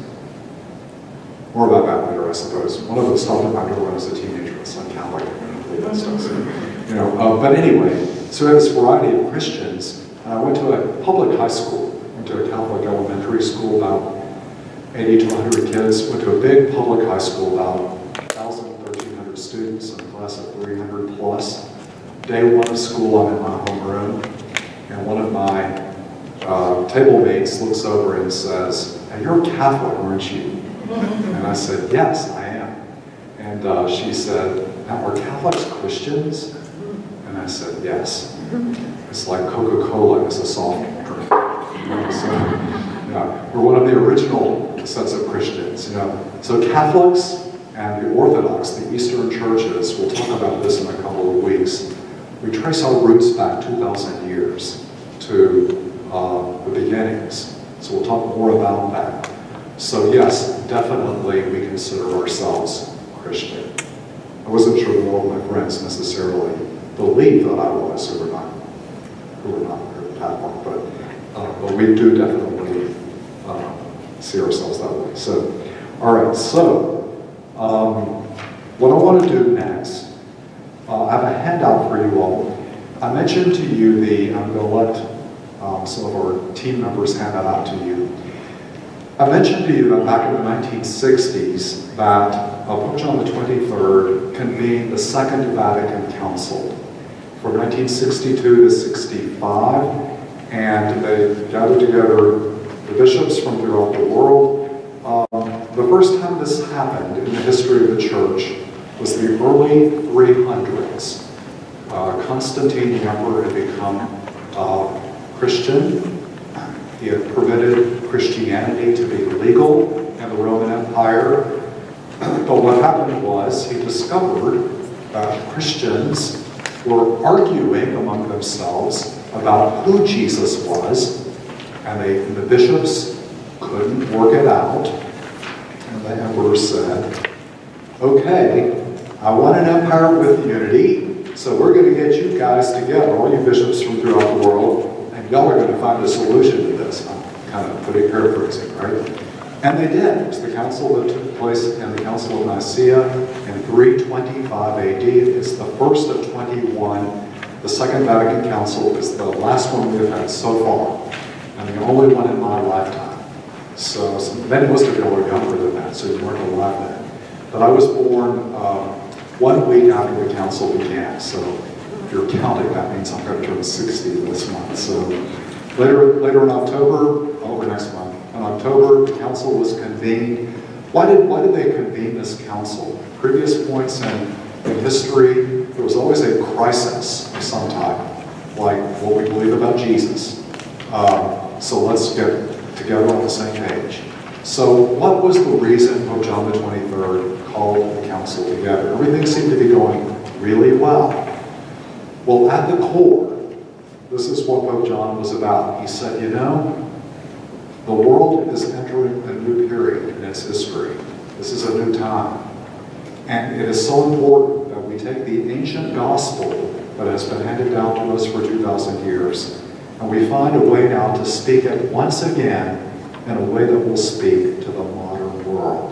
More about that later, I suppose. One of them stopped at my door when I was a teenager. with some Catholic. That stuff. So, you know, uh, but anyway, so we had this variety of Christians. And I went to a public high school. Went to a Catholic elementary school, about 80 to 100 kids. Went to a big public high school, about 1,000, 1,300 students, 300 plus. Day one of school, I'm in my homeroom, and one of my uh, table mates looks over and says, you're a Catholic, aren't you? [LAUGHS] And I said, yes, I am. And uh, she said, now are Catholics Christians? And I said, yes. It's like Coca-Cola is a soft drink. You know, so, yeah, we're one of the original sets of Christians. You know, so Catholics and the Orthodox, the Eastern churches, we'll talk about this in a couple of weeks. We trace our roots back 2,000 years to uh, the beginnings. So we'll talk more about that. So yes, definitely we consider ourselves Christian. I wasn't sure that all my friends necessarily believed that I was, who were not, who were not Catholic, but, uh, but we do definitely uh, see ourselves that way. So, all right, so um, what I want to do next, uh, I have a handout for you all. I mentioned to you the, I'm going to let um, some of our team members hand that out to you. I mentioned to you that back in the 1960s that Pope John the 23rd convened the Second Vatican Council from 1962 to 65, and they gathered together the bishops from throughout the world. The first time this happened in the history of the church was the early 300s. Uh, Constantine the Emperor had become uh, Christian. He had permitted Christianity to be legal in the Roman Empire. [CLEARS THROAT] But what happened was he discovered that Christians were arguing among themselves about who Jesus was, and, they, and the bishops couldn't work it out. The emperor said, okay, I want an empire with unity, so we're going to get you guys together, all you bishops from throughout the world, and y'all are going to find a solution to this. I'm kind of putting paraphrasing, right? And they did. It was the council that took place in the Council of Nicaea in 325 AD. It's the first of 21. The Second Vatican Council is the last one we've had so far, and the only one in my lifetime. So, so many of us are younger than that, so you weren't alive then. But I was born uh, one week after the council began, so if you're counting, that means I'm going to turn 60 this month. So later, later in October, over next month, in October, the council was convened. Why did, why did they convene this council? Previous points in, in history, there was always a crisis of some type, like what we believe about Jesus. Um, so let's get together on the same page. So what was the reason Pope John the 23rd called the council together? Everything seemed to be going really well. Well, at the core, this is what Pope John was about. He said, you know, the world is entering a new period in its history. This is a new time. And it is so important that we take the ancient gospel that has been handed down to us for 2,000 years, and we find a way now to speak it once again in a way that will speak to the modern world.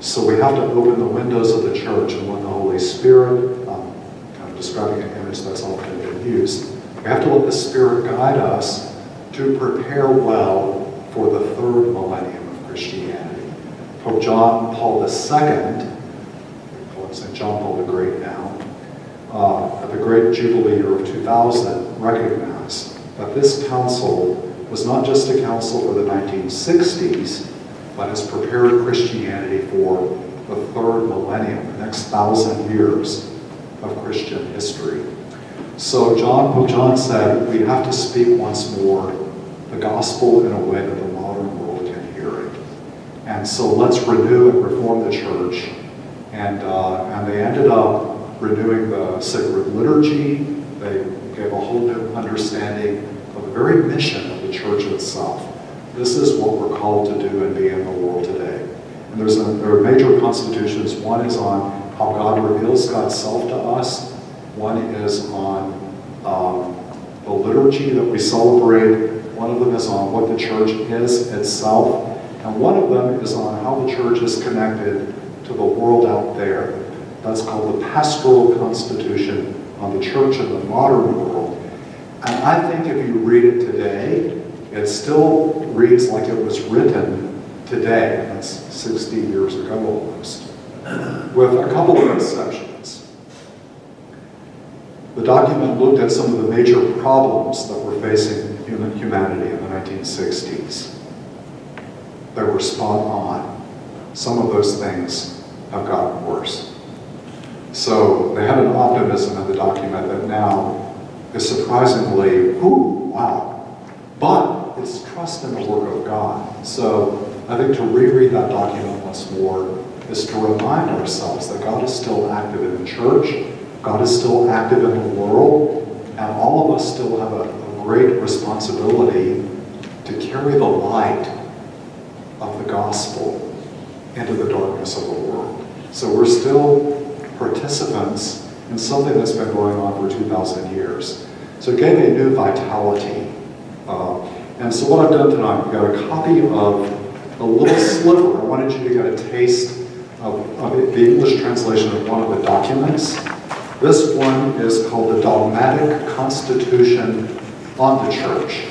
So we have to open the windows of the church and let the Holy Spirit, um, kind of describing an image that's often been used, we have to let the Spirit guide us to prepare well for the third millennium of Christianity. Pope John Paul II, we St. John Paul the Great now, uh, at the great Jubilee year of 2000, recognized that this council was not just a council for the 1960s, but has prepared Christianity for the third millennium, the next thousand years of Christian history. So John, Pope John said, we have to speak once more the gospel in a way that the modern world can hear it. And so let's renew and reform the church And, uh, and they ended up renewing the sacred liturgy. They gave a whole new understanding of the very mission of the church itself. This is what we're called to do and be in the world today. And there's a, there are major constitutions. One is on how God reveals God's self to us. One is on um, the liturgy that we celebrate. One of them is on what the church is itself. And one of them is on how the church is connected to the world out there. That's called the Pastoral Constitution on the church in the modern world. And I think if you read it today, it still reads like it was written today. That's 60 years ago almost, with a couple of exceptions. The document looked at some of the major problems that were facing human humanity in the 1960s. They were spot on. Some of those things have gotten worse. So they had an optimism in the document that now is surprisingly, ooh, wow. But it's trust in the work of God. So I think to reread that document once more is to remind ourselves that God is still active in the church, God is still active in the world, and all of us still have a, a great responsibility to carry the light of the gospel into the darkness of the world. So we're still participants in something that's been going on for 2,000 years. So it gave me a new vitality. Uh, and so what I've done tonight, I've got a copy of a little sliver. I wanted you to get a taste of, of the English translation of one of the documents. This one is called the Dogmatic Constitution on the Church.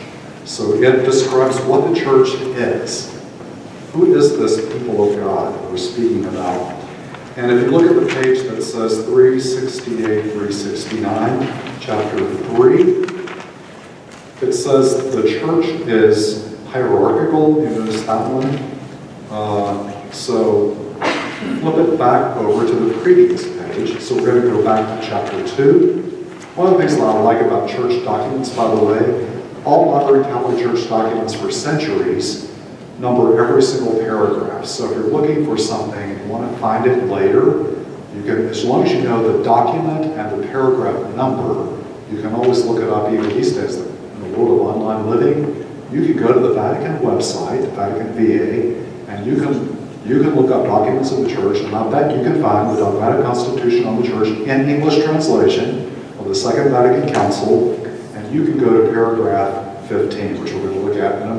So it describes what the church is. Who is this people of God we're speaking about? And if you look at the page that says 368, 369, chapter 3, it says the church is hierarchical. You notice that one? Uh, so flip it back over to the previous page. So we're going to go back to chapter 2. One of the things that I like about church documents, by the way, all modern Catholic church documents for centuries number every single paragraph. So if you're looking for something and you want to find it later, you can, as long as you know the document and the paragraph number, you can always look it up even these days in the world of online living. You can go to the Vatican website, the Vatican VA, and you can you can look up documents of the church, and I bet you can find the dogmatic constitution on the church in English translation of the Second Vatican Council, and you can go to paragraph 15, which we're going to look at in.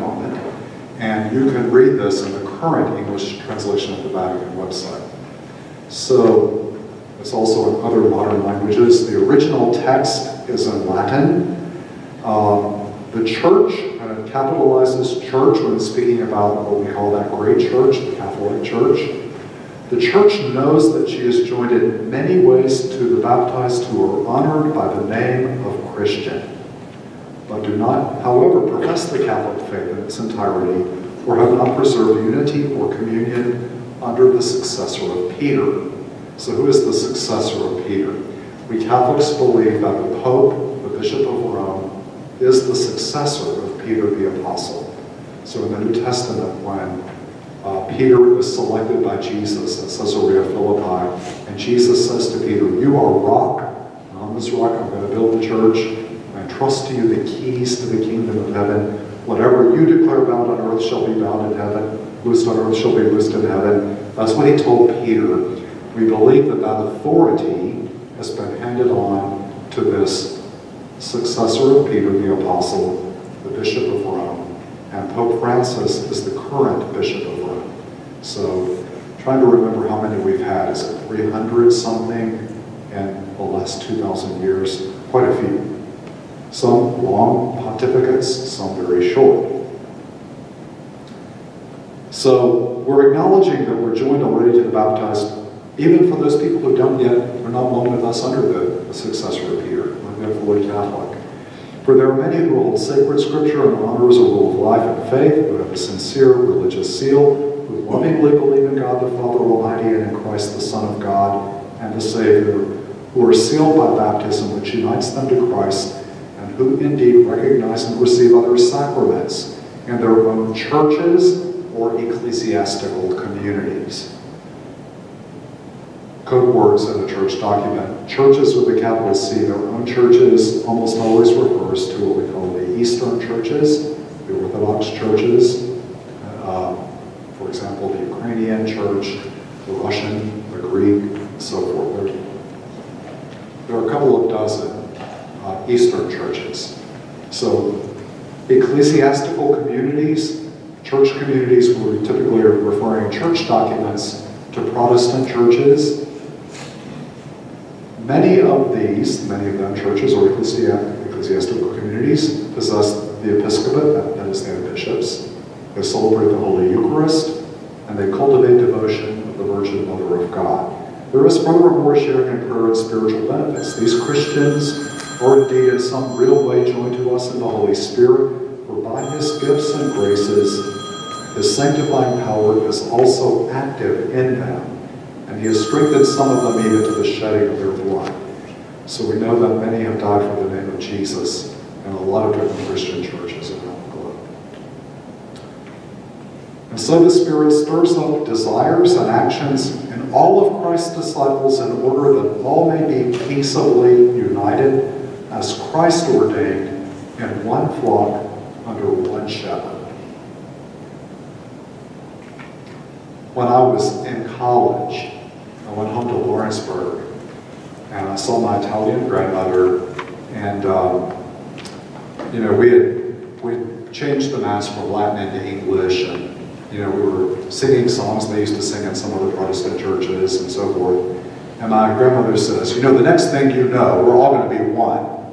And you can read this in the current English translation of the Vatican website. So it's also in other modern languages. The original text is in Latin. Um, the church, and it capitalizes church when speaking about what we call that great church, the Catholic Church. The church knows that she is joined in many ways to the baptized who are honored by the name of Christian but do not, however, profess the Catholic faith in its entirety, or have not preserved unity or communion under the successor of Peter. So who is the successor of Peter? We Catholics believe that the Pope, the Bishop of Rome, is the successor of Peter the Apostle. So in the New Testament, when uh, Peter was selected by Jesus at Caesarea Philippi, and Jesus says to Peter, you are rock, and on this rock I'm going to build the church, trust to you the keys to the kingdom of heaven. Whatever you declare bound on earth shall be bound in heaven. Loosed on earth shall be loosed in heaven. That's what he told Peter. We believe that that authority has been handed on to this successor of Peter, the apostle, the Bishop of Rome. And Pope Francis is the current Bishop of Rome. So trying to remember how many we've had. Is it 300 something in the last 2,000 years? Quite a few. Some long pontificates, some very short. So we're acknowledging that we're joined already to the baptized, even for those people who don't yet, are not long with us under the, the successor of Peter, like have fully Catholic. For there are many who hold sacred scripture and honor as a rule of life and faith, who have a sincere religious seal, who lovingly believe in God the Father Almighty and in Christ the Son of God and the Savior, who are sealed by baptism which unites them to Christ who indeed recognize and receive other sacraments in their own churches or ecclesiastical communities. code words in a church document. Churches with a capital C, their own churches, almost always refers to what we call the Eastern churches, the Orthodox churches. Uh, for example, the Ukrainian church, the Russian, the Greek, and so forth. There, are a couple of dozen uh, Eastern churches. So ecclesiastical communities, church communities, where we typically are referring church documents to Protestant churches. Many of these, many of them churches or ecclesiastical communities, possess the episcopate, that, is, have bishops. They celebrate the Holy Eucharist, and they cultivate devotion of the Virgin Mother of God. There is furthermore sharing in prayer and spiritual benefits. These Christians are indeed in some real way joined to us in the Holy Spirit, for by his gifts and graces, his sanctifying power is also active in them, and he has strengthened some of them even to the shedding of their blood. So we know that many have died for the name of Jesus in a lot of different Christian churches around the globe. And so the Spirit stirs up desires and actions in all of Christ's disciples in order that all may be peaceably united as Christ ordained in one flock under one shepherd. When I was in college, I went home to Lawrenceburg and I saw my Italian grandmother and um, you know, we had we changed the mass from Latin into English and you know, we were singing songs they used to sing in some of the Protestant churches and so forth. And my grandmother says, you know, the next thing you know, we're all going to be one.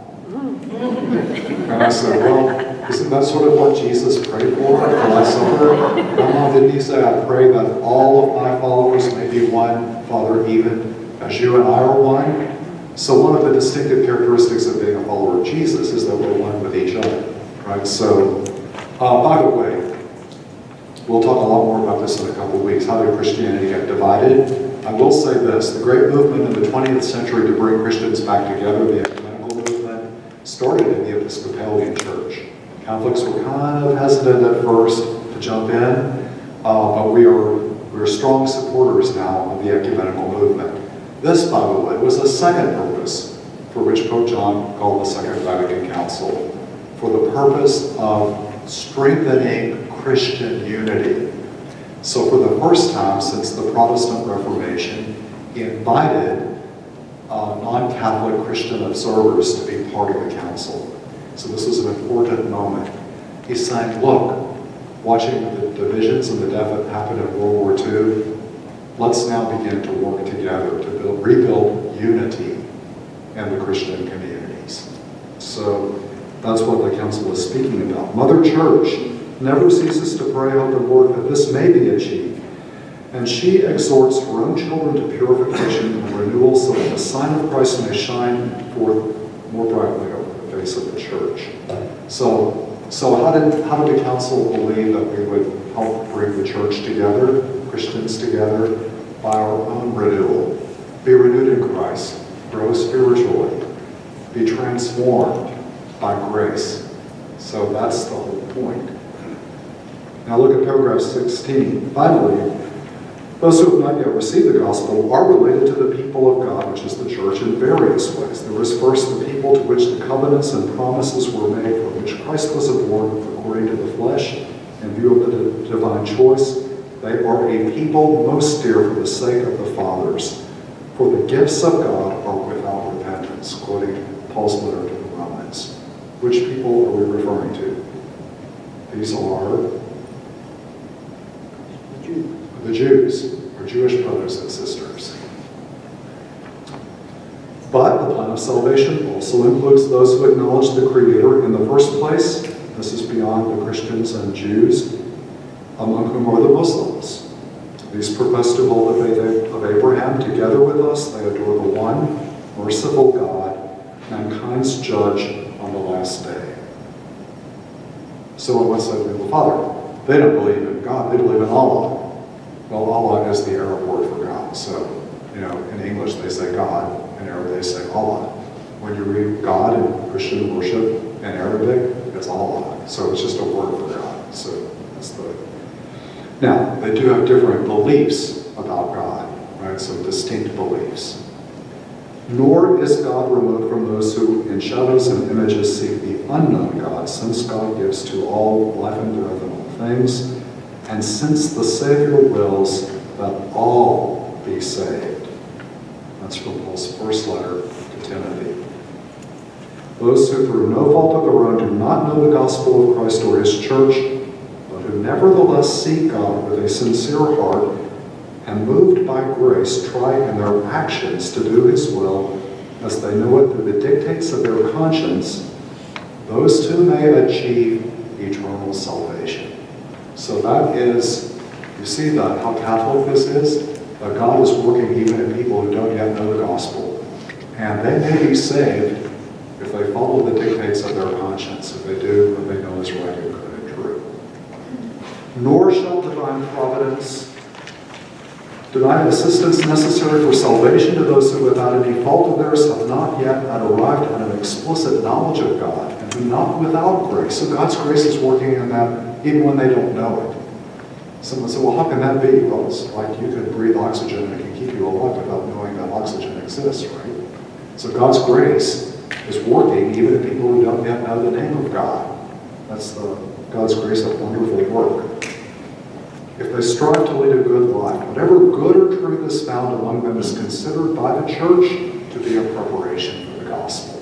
And I said, well, isn't that sort of what Jesus prayed for at the Last didn't he say, I pray that all of my followers may be one, Father, even as you and I are one? So one of the distinctive characteristics of being a follower of Jesus is that we're one with each other, right? So, uh, by the way, we'll talk a lot more about this in a couple of weeks, how did Christianity get divided? I will say this, the great movement in the 20th century to bring Christians back together, started in the Episcopalian Church. Catholics were kind of hesitant at first to jump in, uh, but we are, we are strong supporters now of the ecumenical movement. This, by the way, was a second purpose for which Pope John called the Second Vatican Council, for the purpose of strengthening Christian unity. So for the first time since the Protestant Reformation, he invited uh, non-Catholic Christian observers to be part of the council. So this was an important moment. He's saying, look, watching the divisions and the death that happened in World War II, let's now begin to work together to build, rebuild unity in the Christian communities. So that's what the council is speaking about. Mother Church never ceases to pray, hope, and work that this may be achieved. And she exhorts her own children to purification and renewal so that the sign of Christ may shine forth more brightly over the face of the church. So, so how did, how did the council believe that we would help bring the church together, Christians together, by our own renewal? Be renewed in Christ, grow spiritually, be transformed by grace. So that's the whole point. Now look at paragraph 16. Finally, those who have not yet received the gospel are related to the people of God, which is the church, in various ways. There is first the people to which the covenants and promises were made, for which Christ was born according to the flesh, in view of the divine choice. They are a people most dear for the sake of the fathers. For the gifts of God are without repentance, quoting Paul's letter to the Romans. Which people are we referring to? These are the Jews, our Jewish brothers and sisters. But the plan of salvation also includes those who acknowledge the Creator in the first place. This is beyond the Christians and Jews, among whom are the Muslims. These profess to hold the faith of Abraham. Together with us, they adore the one, merciful God, mankind's judge on the last day. So what said the Father? They don't believe in God, they believe in Allah. Well, Allah is the Arab word for God. So, you know, in English they say God, in Arabic they say Allah. When you read God in Christian worship in Arabic, it's Allah. So it's just a word for God. So that's the. Now, they do have different beliefs about God, right? So distinct beliefs. Nor is God remote from those who in shadows and images seek the unknown God, since God gives to all life and breath and all things, and since the Savior wills that all be saved. That's from Paul's first letter to Timothy. Those who through no fault of their own do not know the gospel of Christ or his church, but who nevertheless seek God with a sincere heart and moved by grace try in their actions to do his will as they know it through the dictates of their conscience, those two may achieve eternal salvation. So that is, you see that how Catholic this is? That God is working even in people who don't yet know the gospel. And they may be saved if they follow the dictates of their conscience, if they do what they know is right and good and true. Nor shall divine providence deny assistance necessary for salvation to those who without any fault of theirs have not yet arrived at an explicit knowledge of God, and who not without grace. So God's grace is working in them even when they don't know it. Someone said, well, how can that be? Well, it's like you could breathe oxygen and it can keep you alive without knowing that oxygen exists, right? So God's grace is working even in people who don't yet know the name of God. That's the God's grace of wonderful work. If they strive to lead a good life, whatever good or truth is found among them is considered by the church to be a preparation for the gospel.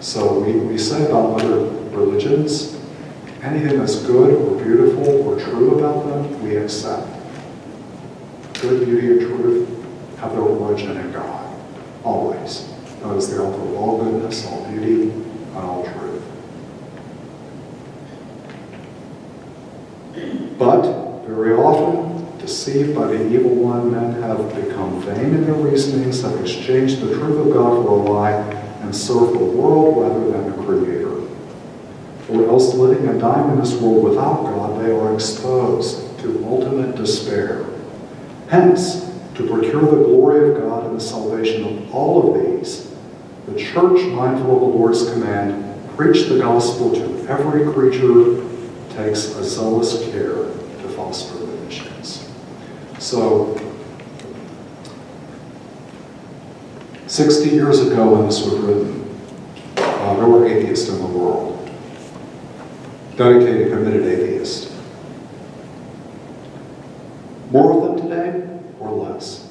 So we, we say about other religions, anything that's good or beautiful or true about them, we accept. Good, beauty, and truth have their origin in God, always. God is the author of all goodness, all beauty, and all truth. But very often, deceived by the evil one, men have become vain in their reasonings, have exchanged the truth of God for a lie, and serve the world rather than the Creator. Or else, living and dying in this world without God, they are exposed to ultimate despair. Hence, to procure the glory of God and the salvation of all of these, the church, mindful of the Lord's command, preach the gospel to every creature, takes a zealous care to foster the missions. So, 60 years ago when this was written, uh, there were atheists in the world. Dedicated, committed atheist. More of them today or less?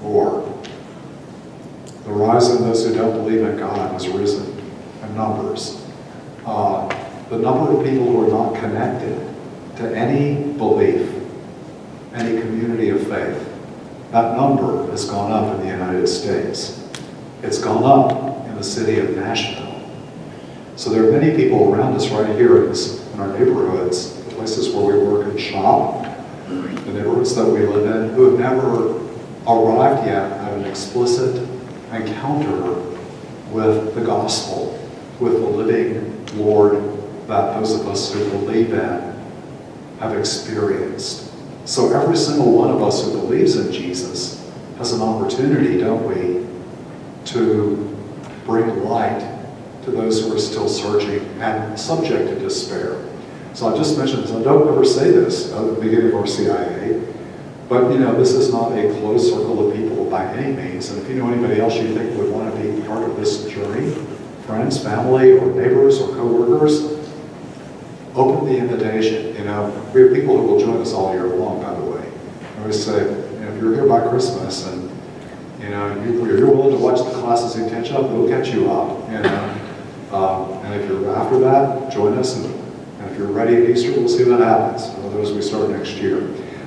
More. The rise in those who don't believe in God has risen in numbers. Uh, the number of people who are not connected to any belief, any community of faith, that number has gone up in the United States. It's gone up in the city of Nashville. So there are many people around us right here in, our neighborhoods, the places where we work and shop, the neighborhoods that we live in, who have never arrived yet at an explicit encounter with the gospel, with the living Lord that those of us who believe in have experienced. So every single one of us who believes in Jesus has an opportunity, don't we, to bring light to those who are still searching and subject to despair. So I just mentioned this, I don't ever say this at the beginning of RCIA, but you know, this is not a closed circle of people by any means. And if you know anybody else you think would want to be part of this journey, friends, family, or neighbors, or coworkers, open the invitation. You know, we have people who will join us all year long, by the way. I always say, you know, if you're here by Christmas and you know, you, you're willing to watch the classes and catch up, we'll catch you up. You know, if you're after that, join us. And, and if you're ready at Easter, we'll see what happens. Otherwise, we start next year.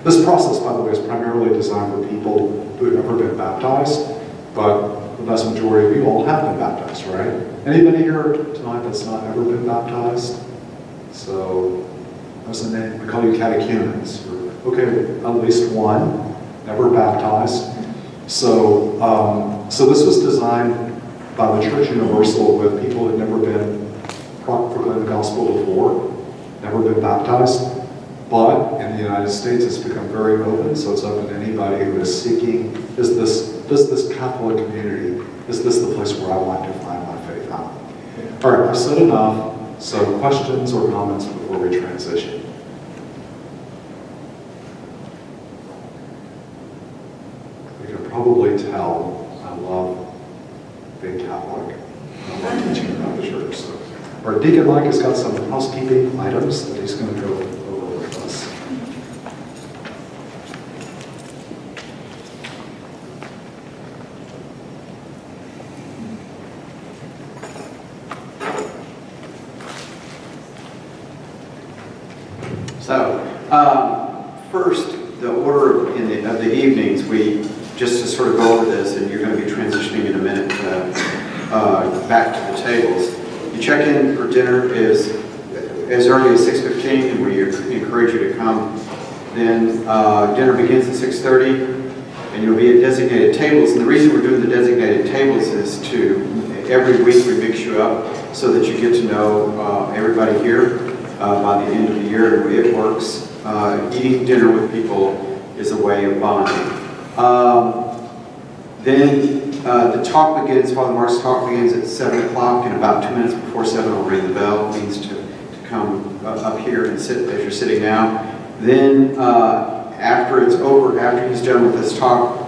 This process, by the way, is primarily designed for people who have never been baptized, but the vast majority of you all have been baptized, right? Anybody here tonight that's not ever been baptized? So, what's the name? We call you catechumens. Okay, at least one, never baptized. So, um, so this was designed by the Church Universal with people who had never been gospel before, never been baptized. But in the United States, it's become very open, so it's open to anybody who is seeking, is this, does this Catholic community, is this the place where I want to find my faith out? All right, I've said enough. So questions or comments before we transition? really tell I love being Catholic. I love teaching about the church. So our Deacon Mike has got some housekeeping items that he's going to go over with us.
So, um, first, the order in the, of the evenings, we, just to sort of go over this, and you're going to be transitioning in a minute uh, uh, back to the tables. You check in for dinner is as early as 6.15, and we encourage you to come. Then uh, dinner begins at 6.30, and you'll be at designated tables. And the reason we're doing the designated tables is to, every week we mix you up so that you get to know uh, everybody here uh, by the end of the year. It works. Uh, eating dinner with people is a way of bonding. Um, then uh, the talk begins, Father Mark's talk begins at 7 o'clock, and about two minutes before 7 I'll ring the bell. It means to, to come up here and sit as you're sitting now. Then uh, after it's over, after he's done with this talk,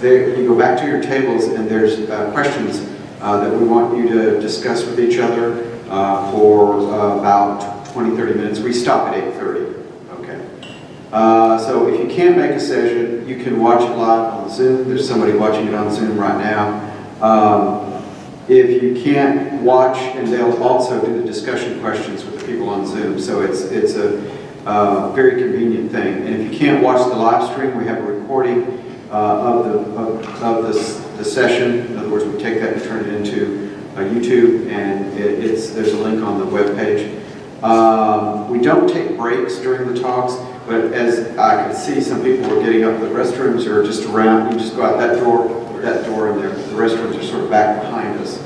there, you go back to your tables and there's uh, questions uh, that we want you to discuss with each other uh, for about 20, 30 minutes. We stop at 8.30, okay? Uh, so if you can't make a session, you can watch it live on Zoom. There's somebody watching it on Zoom right now. Um, if you can't watch, and they'll also do the discussion questions with the people on Zoom. So it's, it's a uh, very convenient thing. And if you can't watch the live stream, we have a recording uh, of, the, of, of the session. In other words, we take that and turn it into uh, YouTube, and it, it's, there's a link on the web page. Um, we don't take breaks during the talks, but as I could see, some people were getting up. The restrooms are just around. You just go out that door, that door, and there. The restrooms are sort of back behind us.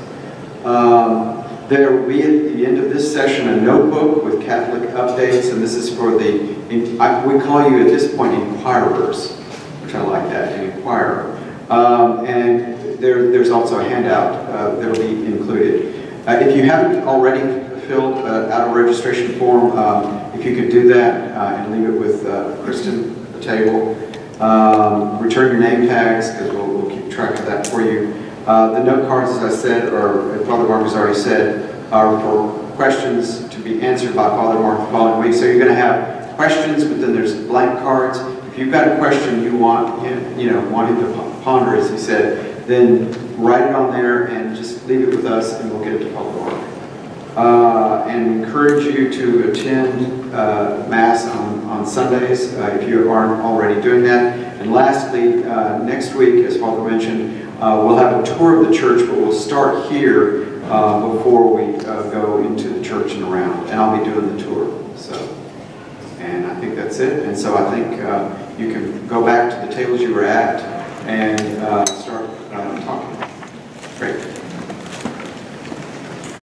Um, there will be at the end of this session a notebook with Catholic updates, and this is for the, I, we call you at this point inquirers, which I like that, an inquirer. Um, and there, there's also a handout uh, that will be included. Uh, if you haven't already filled uh, out a registration form, um, if you could do that uh, and leave it with uh, Kristen at the table. Um, return your name tags, because we'll, we'll keep track of that for you. Uh, the note cards, as I said, or Father Mark has already said, are for questions to be answered by Father Mark the following week. So you're going to have questions, but then there's blank cards. If you've got a question you want him, you know, want him to ponder, as he said, then write it on there and just leave it with us, and we'll get it to Father Mark. Uh, and encourage you to attend uh, Mass on, on Sundays uh, if you aren't already doing that. And lastly, uh, next week, as Father mentioned, uh, we'll have a tour of the church, but we'll start here uh, before we go into the church and around. And I'll be doing the tour. So, and I think that's it. And so I think you can go back to the tables you were at and start talking. Great.